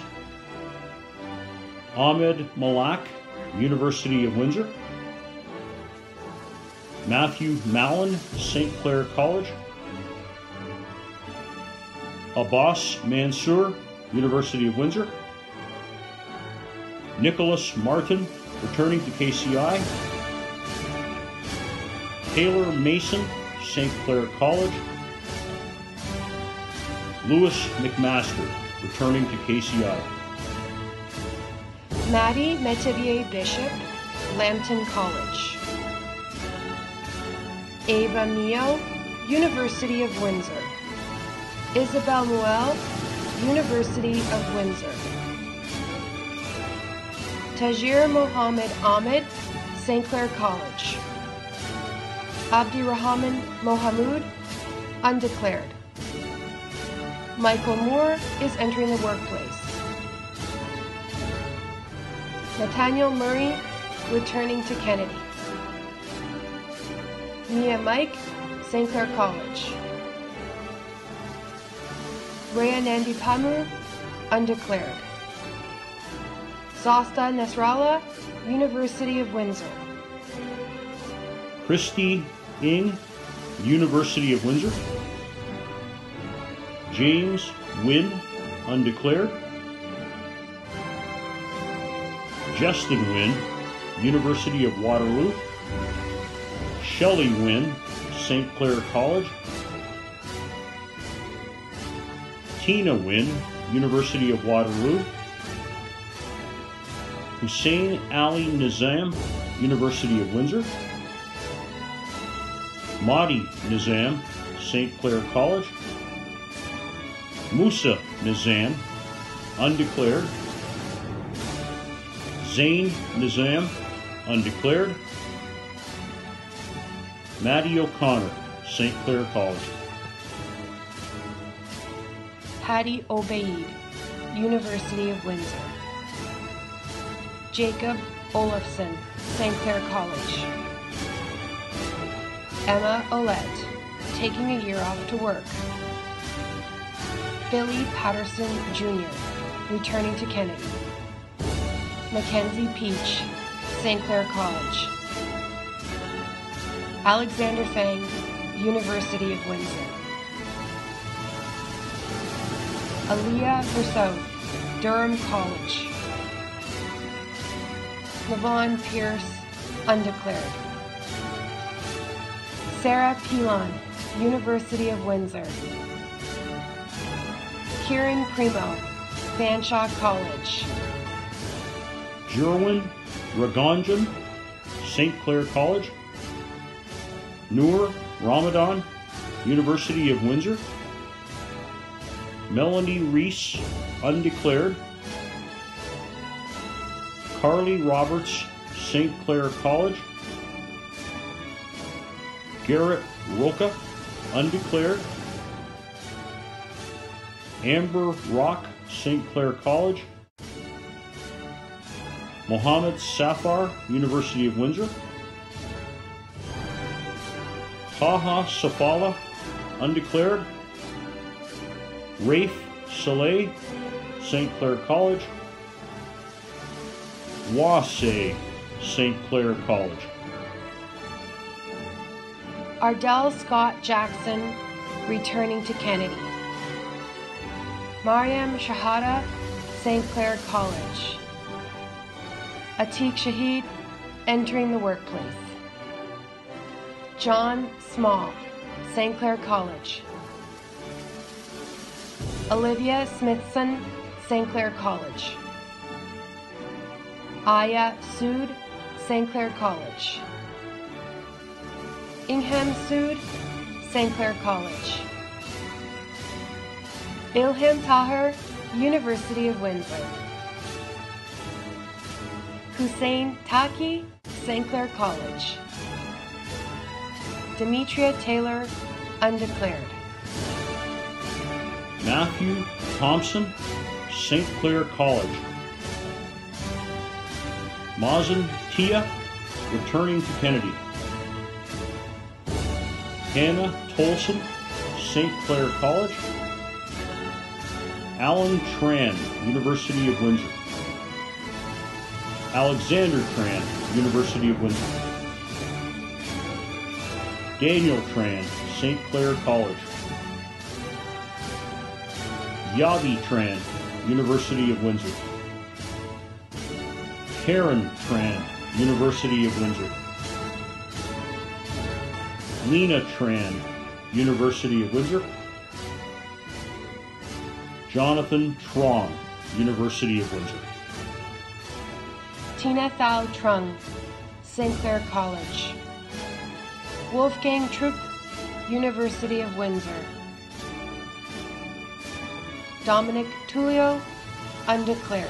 Ahmed Malak, University of Windsor. Matthew Mallon, St. Clair College. Abbas Mansour, University of Windsor. Nicholas Martin, returning to KCI. Taylor Mason, St. Clair College. Lewis McMaster, returning to KCI. Maddie Metivier Bishop, Lambton College. Ava Mio, University of Windsor. Isabel Muel, University of Windsor. Tajir Mohammed Ahmed, St. Clair College. Abdirahman Mohamud, undeclared. Michael Moore is entering the workplace. Nathaniel Murray, returning to Kennedy. Mia Mike, St. Clair College. Rhea Nandipamu, undeclared. Zasta Nasrallah, University of Windsor. Christy Ing, University of Windsor. James Nguyen, undeclared. Justin Nguyen, University of Waterloo. Shelley Nguyen, St. Clair College. Tina Nguyen, University of Waterloo. Hussein Ali Nizam, University of Windsor. Mahdi Nizam, St. Clair College. Musa Nizam, undeclared. Zain Nizam, undeclared. Maddie O'Connor, St. Clair College. Hattie Obeid, University of Windsor. Jacob Olafson, St. Clair College. Emma Olette, taking a year off to work. Billy Patterson Jr., returning to Kennedy. Mackenzie Peach, St. Clair College. Alexander Fang, University of Windsor. Aaliyah Rousseau, Durham College. Levon Pierce, undeclared. Sarah Pilon, University of Windsor. Kieran Primo, Fanshawe College. Jerwin Raganjan, St. Clair College. Noor Ramadan, University of Windsor. Melanie Reese, undeclared. Carly Roberts, St. Clair College. Garrett Roca, undeclared. Amber Rock, St. Clair College. Mohammed Safar, University of Windsor. Taha Safala, undeclared. Rafe Saleh, St. Clair College. Wase, St. Clair College. Ardell Scott Jackson, returning to Kennedy. Mariam Shahada, St. Clair College. Atik Shahid, entering the workplace. John Small, St. Clair College. Olivia Smithson, St. Clair College. Aya Sood, St. Clair College. Ingham Sood, St. Clair College. Ilham Taher, University of Windsor. Hussein Taki, St. Clair College. Demetria Taylor, undeclared. Matthew Thompson, St. Clair College. Mazen Tia, returning to Kennedy. Hannah Tolson, St. Clair College. Alan Tran, University of Windsor. Alexander Tran, University of Windsor. Daniel Tran, St. Clair College. Yavi Tran, University of Windsor. Karen Tran, University of Windsor. Lena Tran, University of Windsor. Jonathan Trong, University of Windsor. Tina Thao Trung, St. Clair College. Wolfgang Trupp, University of Windsor. Dominic Tullio, undeclared.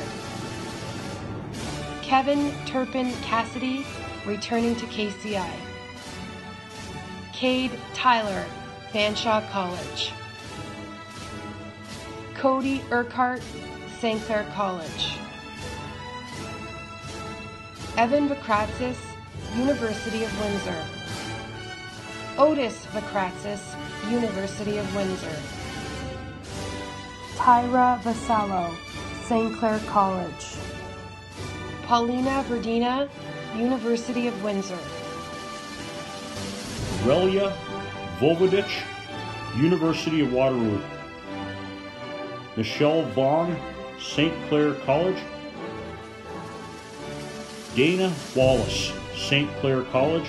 Kevin Turpin Cassidy, returning to KCI. Cade Tyler, Fanshawe College. Cody Urquhart, St. Clair College. Evan Vakratsis, University of Windsor. Otis Vakratsis, University of Windsor. Tyra Vasallo, St. Clair College. Paulina Verdina, University of Windsor. Relia Volvodich, University of Waterloo. Michelle Vaughn, St. Clair College. Dana Wallace, St. Clair College.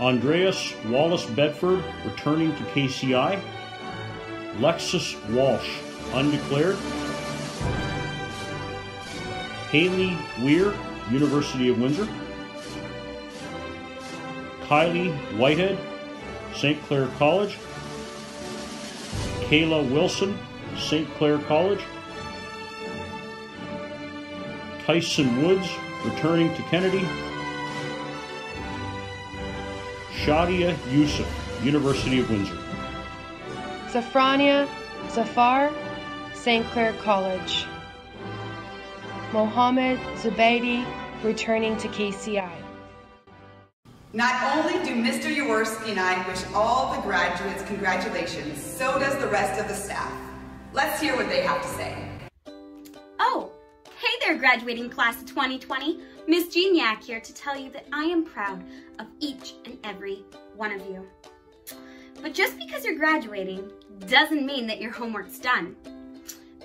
Andreas Wallace Bedford, returning to KCI. Lexus Walsh, undeclared. Haley Weir, University of Windsor. Kylie Whitehead, St. Clair College. Kayla Wilson, St. Clair College. Tyson Woods, returning to Kennedy. Shadia Yusuf, University of Windsor. Zafrania Zafar, St. Clair College. Mohammed Zubaidi, returning to KCI. Not only do Mr. Yaworski and I wish all the graduates congratulations, so does the rest of the staff. Let's hear what they have to say. Oh, hey there, graduating class of 2020. Miss Geniac here to tell you that I am proud of each and every one of you. But just because you're graduating doesn't mean that your homework's done.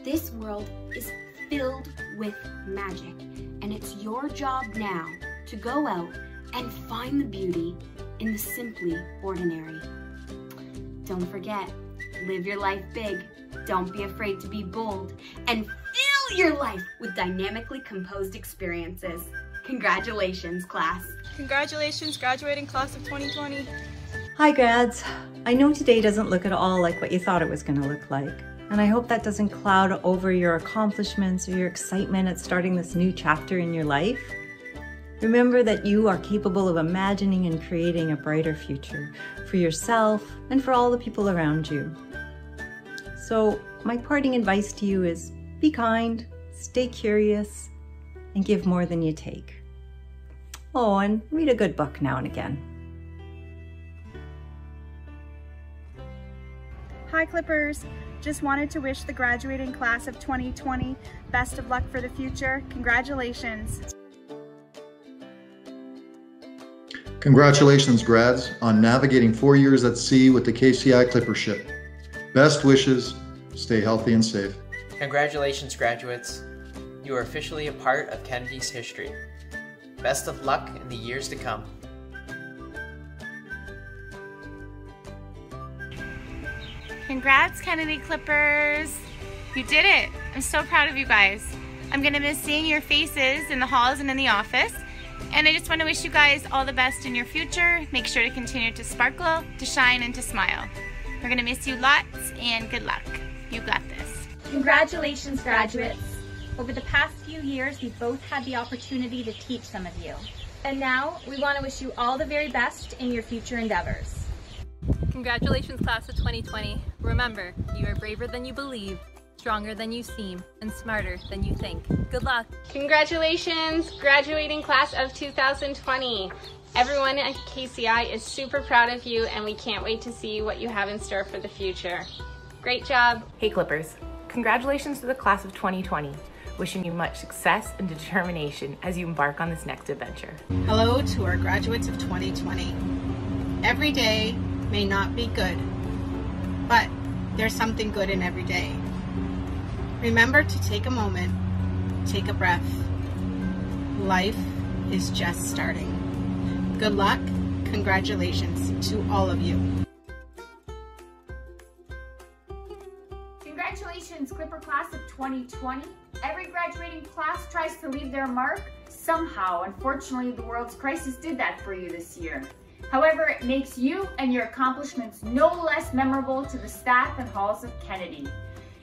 This world is filled with magic, and it's your job now to go out and find the beauty in the simply ordinary. Don't forget, live your life big. Don't be afraid to be bold and fill your life with dynamically composed experiences. Congratulations, class. Congratulations, graduating class of 2020. Hi, grads. I know today doesn't look at all like what you thought it was going to look like. And I hope that doesn't cloud over your accomplishments or your excitement at starting this new chapter in your life. Remember that you are capable of imagining and creating a brighter future for yourself and for all the people around you. So, my parting advice to you is be kind, stay curious, and give more than you take. Oh, and read a good book now and again. Hi Clippers! Just wanted to wish the graduating class of 2020 best of luck for the future. Congratulations! Congratulations, grads, on navigating four years at sea with the KCI Clipper ship. Best wishes, stay healthy and safe. Congratulations, graduates. You are officially a part of Kennedy's history. Best of luck in the years to come. Congrats, Kennedy Clippers! You did it! I'm so proud of you guys. I'm gonna miss seeing your faces in the halls and in the office. And I just want to wish you guys all the best in your future. Make sure to continue to sparkle, to shine, and to smile. We're going to miss you lots, and good luck. You got this. Congratulations, graduates. Over the past few years, we've both had the opportunity to teach some of you. And now, we want to wish you all the very best in your future endeavors. Congratulations, class of 2020. Remember, you are braver than you believe, stronger than you seem, and smarter than you think. Good luck. Congratulations, graduating class of 2020. Everyone at KCI is super proud of you and we can't wait to see what you have in store for the future. Great job. Hey Clippers, congratulations to the class of 2020. Wishing you much success and determination as you embark on this next adventure. Hello to our graduates of 2020. Every day may not be good, but there's something good in every day. Remember to take a moment, take a breath. Life is just starting. Good luck, congratulations to all of you. Congratulations, Clipper class of 2020. Every graduating class tries to leave their mark somehow. Unfortunately, the world's crisis did that for you this year. However, it makes you and your accomplishments no less memorable to the staff and halls of Kennedy.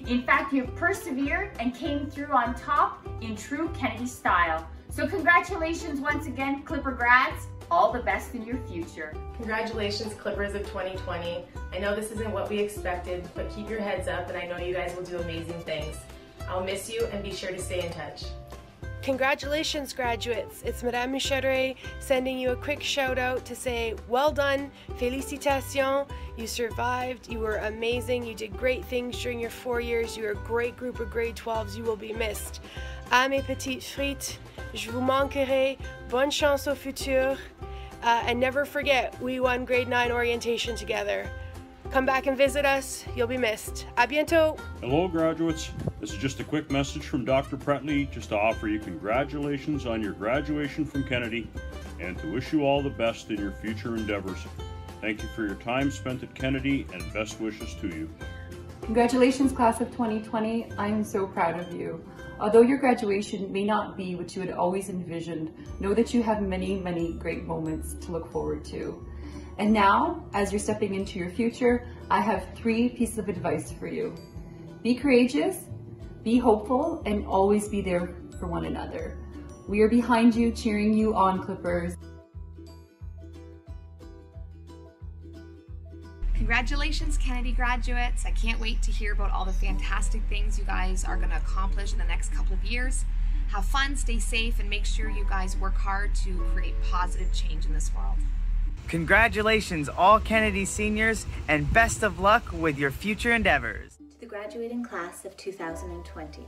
In fact, you persevered and came through on top in true Kennedy style. So congratulations once again, Clipper grads. All the best in your future. Congratulations, Clippers of 2020. I know this isn't what we expected, but keep your heads up and I know you guys will do amazing things. I'll miss you and be sure to stay in touch. Congratulations, graduates. It's Madame Michedre sending you a quick shout out to say, well done, félicitations. You survived, you were amazing, you did great things during your four years, you're a great group of grade 12s, you will be missed. À mes petites frites, je vous manquerai, bonne chance au futur, uh, and never forget, we won grade 9 orientation together. Come back and visit us. You'll be missed. A bientôt. Hello, graduates. This is just a quick message from Dr. Pretley just to offer you congratulations on your graduation from Kennedy and to wish you all the best in your future endeavors. Thank you for your time spent at Kennedy and best wishes to you. Congratulations, class of 2020. I'm so proud of you. Although your graduation may not be what you had always envisioned, know that you have many, many great moments to look forward to. And now, as you're stepping into your future, I have three pieces of advice for you. Be courageous, be hopeful, and always be there for one another. We are behind you, cheering you on, Clippers. Congratulations, Kennedy graduates. I can't wait to hear about all the fantastic things you guys are going to accomplish in the next couple of years. Have fun, stay safe, and make sure you guys work hard to create positive change in this world. Congratulations, all Kennedy seniors, and best of luck with your future endeavors. To the graduating class of 2020,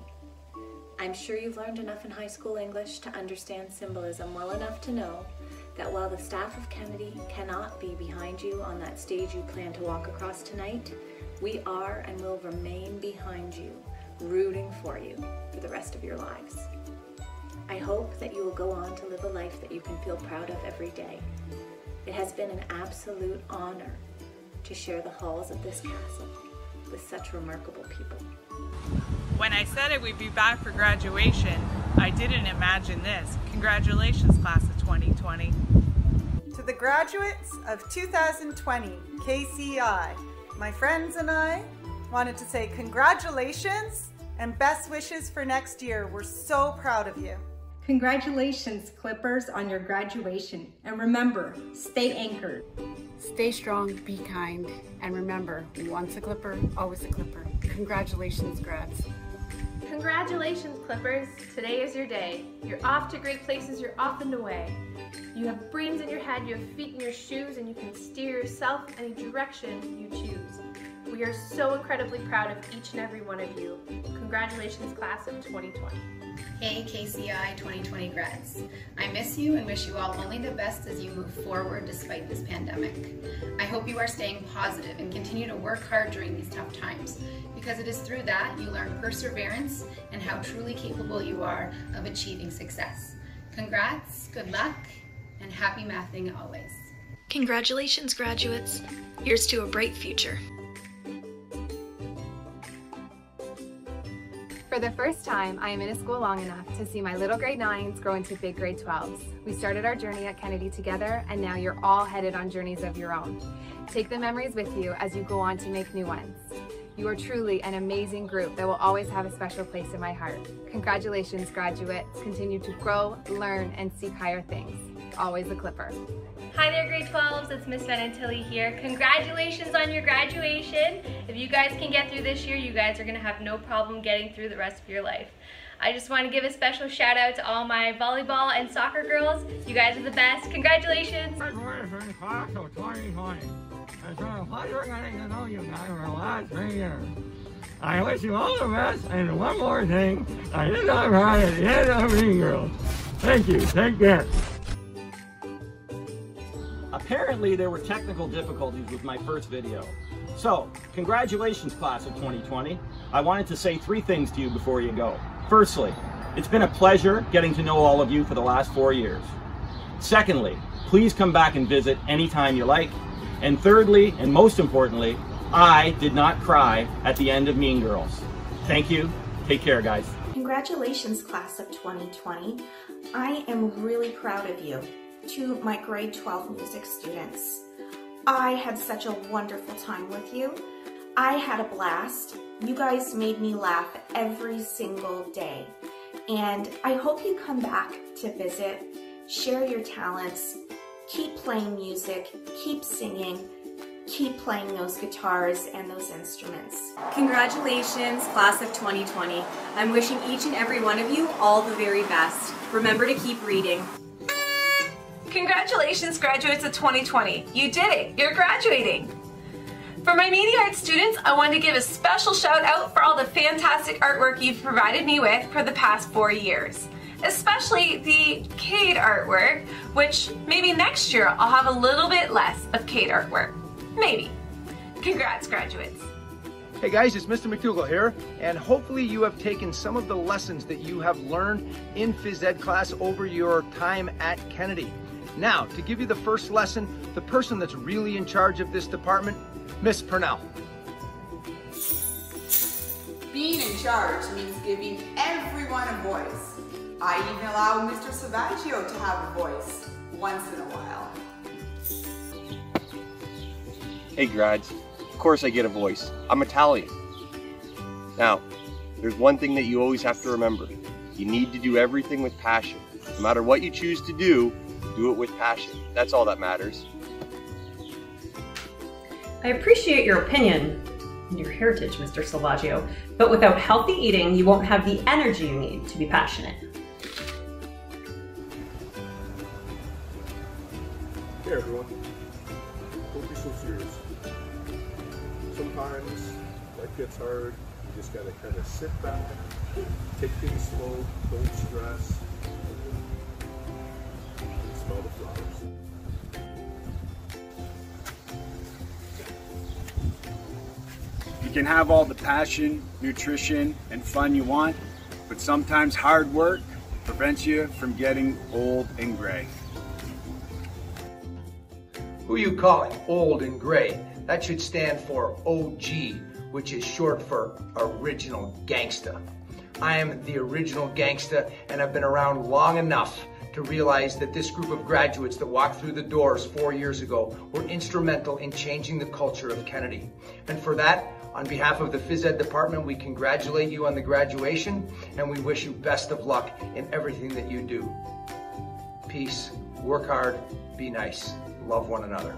I'm sure you've learned enough in high school English to understand symbolism well enough to know that while the staff of Kennedy cannot be behind you on that stage you plan to walk across tonight, we are and will remain behind you, rooting for you for the rest of your lives. I hope that you will go on to live a life that you can feel proud of every day. It has been an absolute honor to share the halls of this castle with such remarkable people. When I said it would be back for graduation, I didn't imagine this. Congratulations, class of 2020. To the graduates of 2020 KCI, my friends and I wanted to say congratulations and best wishes for next year. We're so proud of you. Congratulations, Clippers, on your graduation. And remember, stay anchored. Stay strong, be kind, and remember, once a Clipper, always a Clipper. Congratulations, grads. Congratulations, Clippers. Today is your day. You're off to great places, you're off and away. You have brains in your head, you have feet in your shoes, and you can steer yourself any direction you choose. We are so incredibly proud of each and every one of you. Congratulations, class of 2020. Hey KCI 2020 grads. I miss you and wish you all only the best as you move forward despite this pandemic. I hope you are staying positive and continue to work hard during these tough times because it is through that you learn perseverance and how truly capable you are of achieving success. Congrats, good luck, and happy mathing always. Congratulations, graduates. Here's to a bright future. For the first time, I am in a school long enough to see my little grade 9s grow into big grade 12s. We started our journey at Kennedy together, and now you're all headed on journeys of your own. Take the memories with you as you go on to make new ones. You are truly an amazing group that will always have a special place in my heart. Congratulations, graduates. Continue to grow, learn, and seek higher things. Always a Clipper. Hi there, grade 12s. It's Miss Venantilli here. Congratulations on your graduation. If you guys can get through this year, you guys are going to have no problem getting through the rest of your life. I just want to give a special shout out to all my volleyball and soccer girls. You guys are the best. Congratulations. Congratulations, class of 2020. It's been a pleasure getting to know you guys for the last three years. I wish you all the best, and one more thing, I did not cry at the end of Mean Girls. Thank you, take care. Apparently there were technical difficulties with my first video. So, congratulations class of 2020. I wanted to say three things to you before you go. Firstly, it's been a pleasure getting to know all of you for the last four years. Secondly, please come back and visit anytime you like. And thirdly, and most importantly, I did not cry at the end of Mean Girls. Thank you. Take care, guys. Congratulations, class of 2020. I am really proud of you. To my grade 12 music students, I had such a wonderful time with you. I had a blast. You guys made me laugh every single day. And I hope you come back to visit, share your talents, keep playing music, keep singing, keep playing those guitars and those instruments. Congratulations, class of 2020. I'm wishing each and every one of you all the very best. Remember to keep reading. Congratulations, graduates of 2020. You did it. You're graduating. For my media arts students, I want to give a special shout out for all the fantastic artwork you've provided me with for the past four years. Especially the CADE artwork, which maybe next year I'll have a little bit less of CADE artwork. Maybe. Congrats, graduates. Hey guys, it's Mr. McDougall here, and hopefully you have taken some of the lessons that you have learned in phys ed class over your time at Kennedy. Now, to give you the first lesson, the person that's really in charge of this department Miss Purnell. Being in charge means giving everyone a voice. I even allow Mr. Salvaggio to have a voice once in a while. Hey grads, of course I get a voice. I'm Italian. Now, there's one thing that you always have to remember. You need to do everything with passion. No matter what you choose to do, do it with passion. That's all that matters. I appreciate your opinion and your heritage, Mr. Salvaggio, but without healthy eating, you won't have the energy you need to be passionate. Hey everyone, don't be so serious. Sometimes life gets hard, you just gotta kind of sit back, take things slow, don't stress, You can have all the passion, nutrition, and fun you want, but sometimes hard work prevents you from getting old and gray. Who you calling old and gray? That should stand for OG, which is short for Original Gangsta. I am the original gangsta, and I've been around long enough to realize that this group of graduates that walked through the doors four years ago were instrumental in changing the culture of Kennedy. And for that, on behalf of the phys ed department, we congratulate you on the graduation and we wish you best of luck in everything that you do. Peace, work hard, be nice, love one another.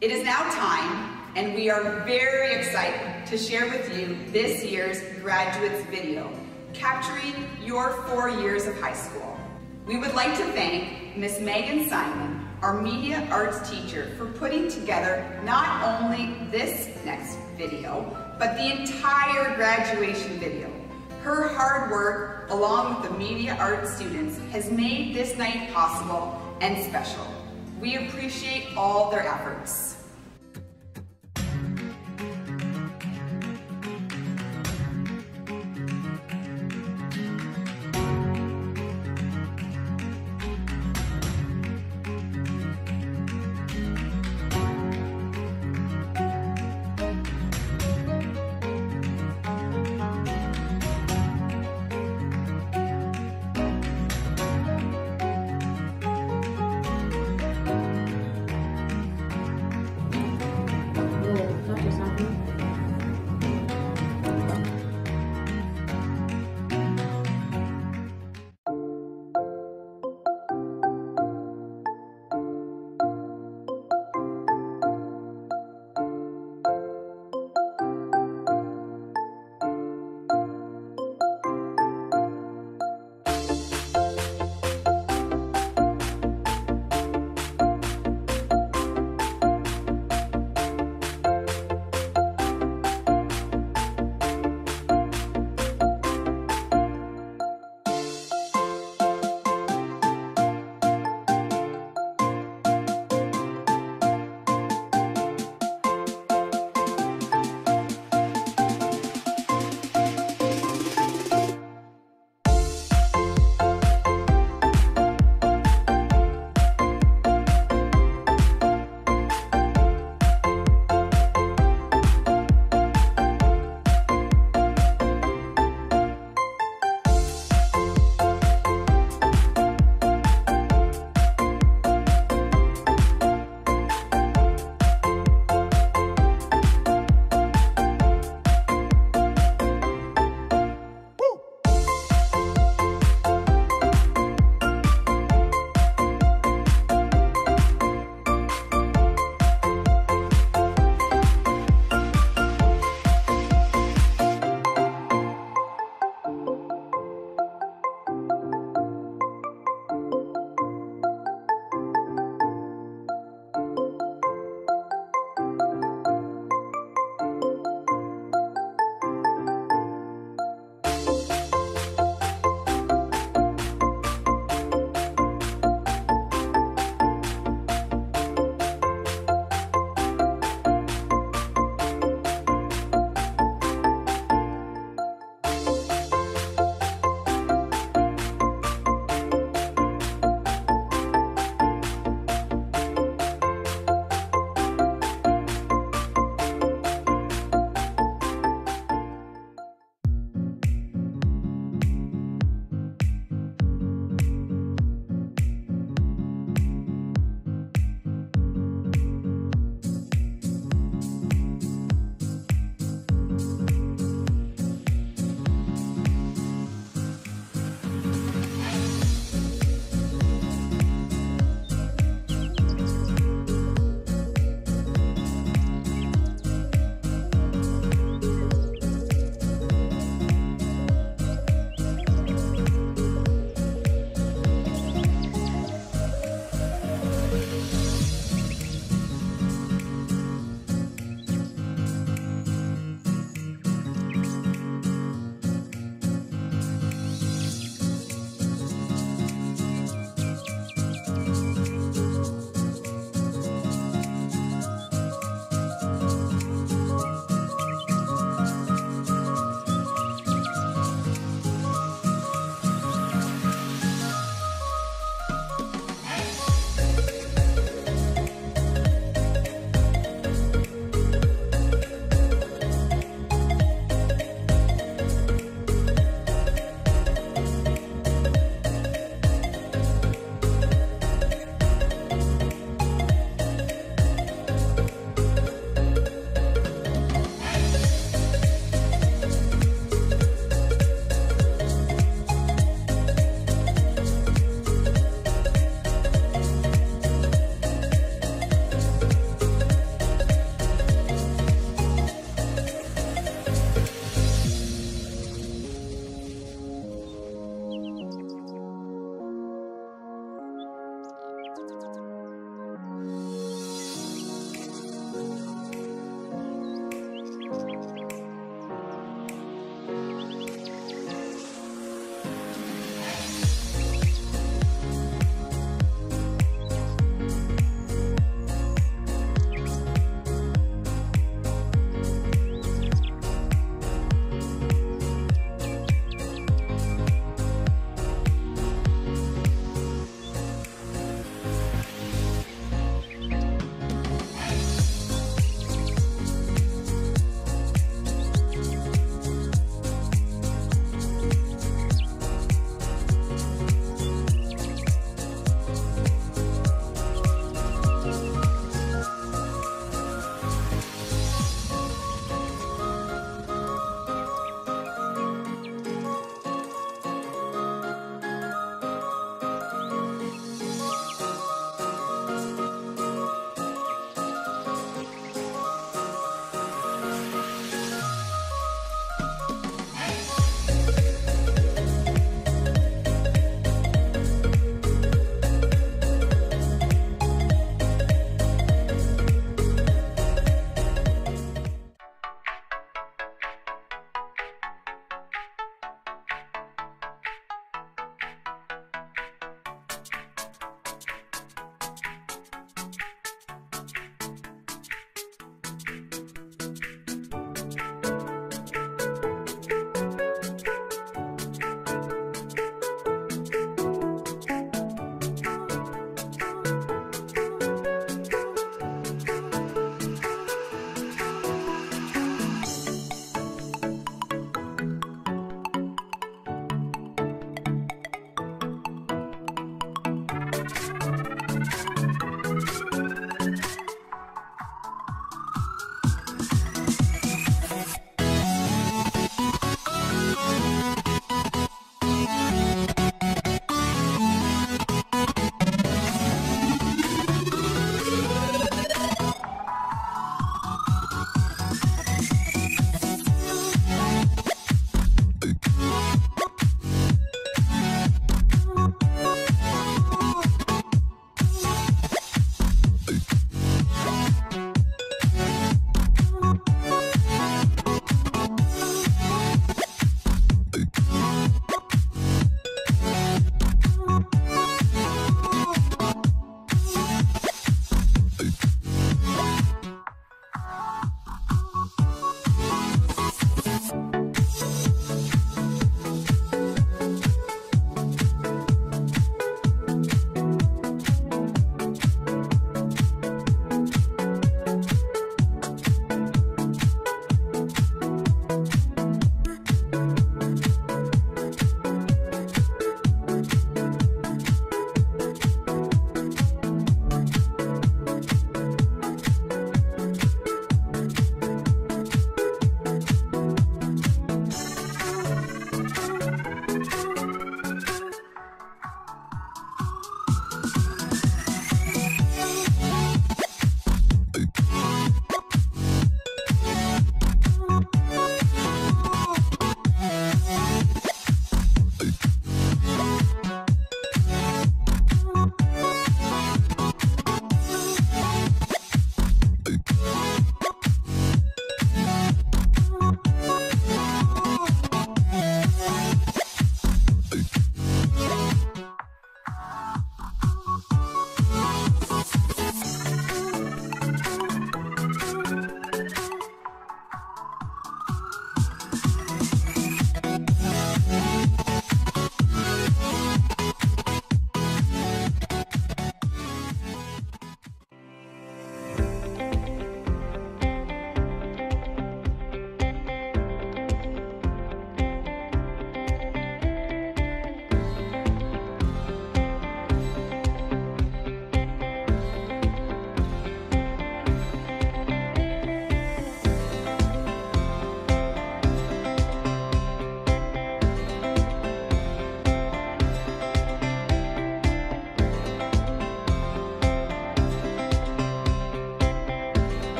It is now time, and we are very excited to share with you this year's graduates video, capturing your four years of high school. We would like to thank Miss Megan Simon, our media arts teacher, for putting together not only this next video, but the entire graduation video. Her hard work, along with the media arts students, has made this night possible and special. We appreciate all their efforts.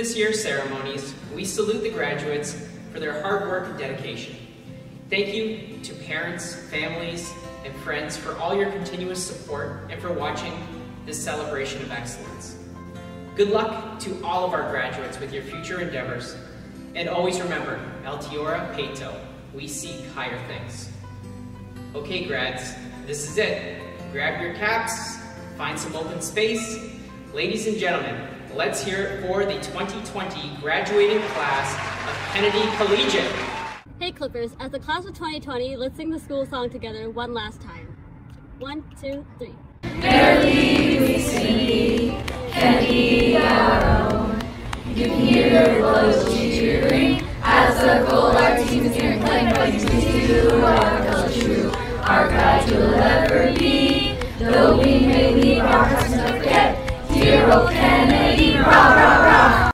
This year's ceremonies, we salute the graduates for their hard work and dedication. Thank you to parents, families, and friends for all your continuous support and for watching this celebration of excellence. Good luck to all of our graduates with your future endeavors. And always remember, Altiora Peto, we seek higher things. Okay, grads, this is it. Grab your caps, find some open space. Ladies and gentlemen, let's hear it for the 2020 graduating class of Kennedy Collegiate. Hey Clippers, as the class of 2020, let's sing the school song together one last time. One, two, three. Merrily we sing, Kennedy our own. You can hear the close cheering as the goal our team is here playing fighting to do our cause true. Our guide will ever be, though we may leave our Zero Kennedy, rah, rah, rah.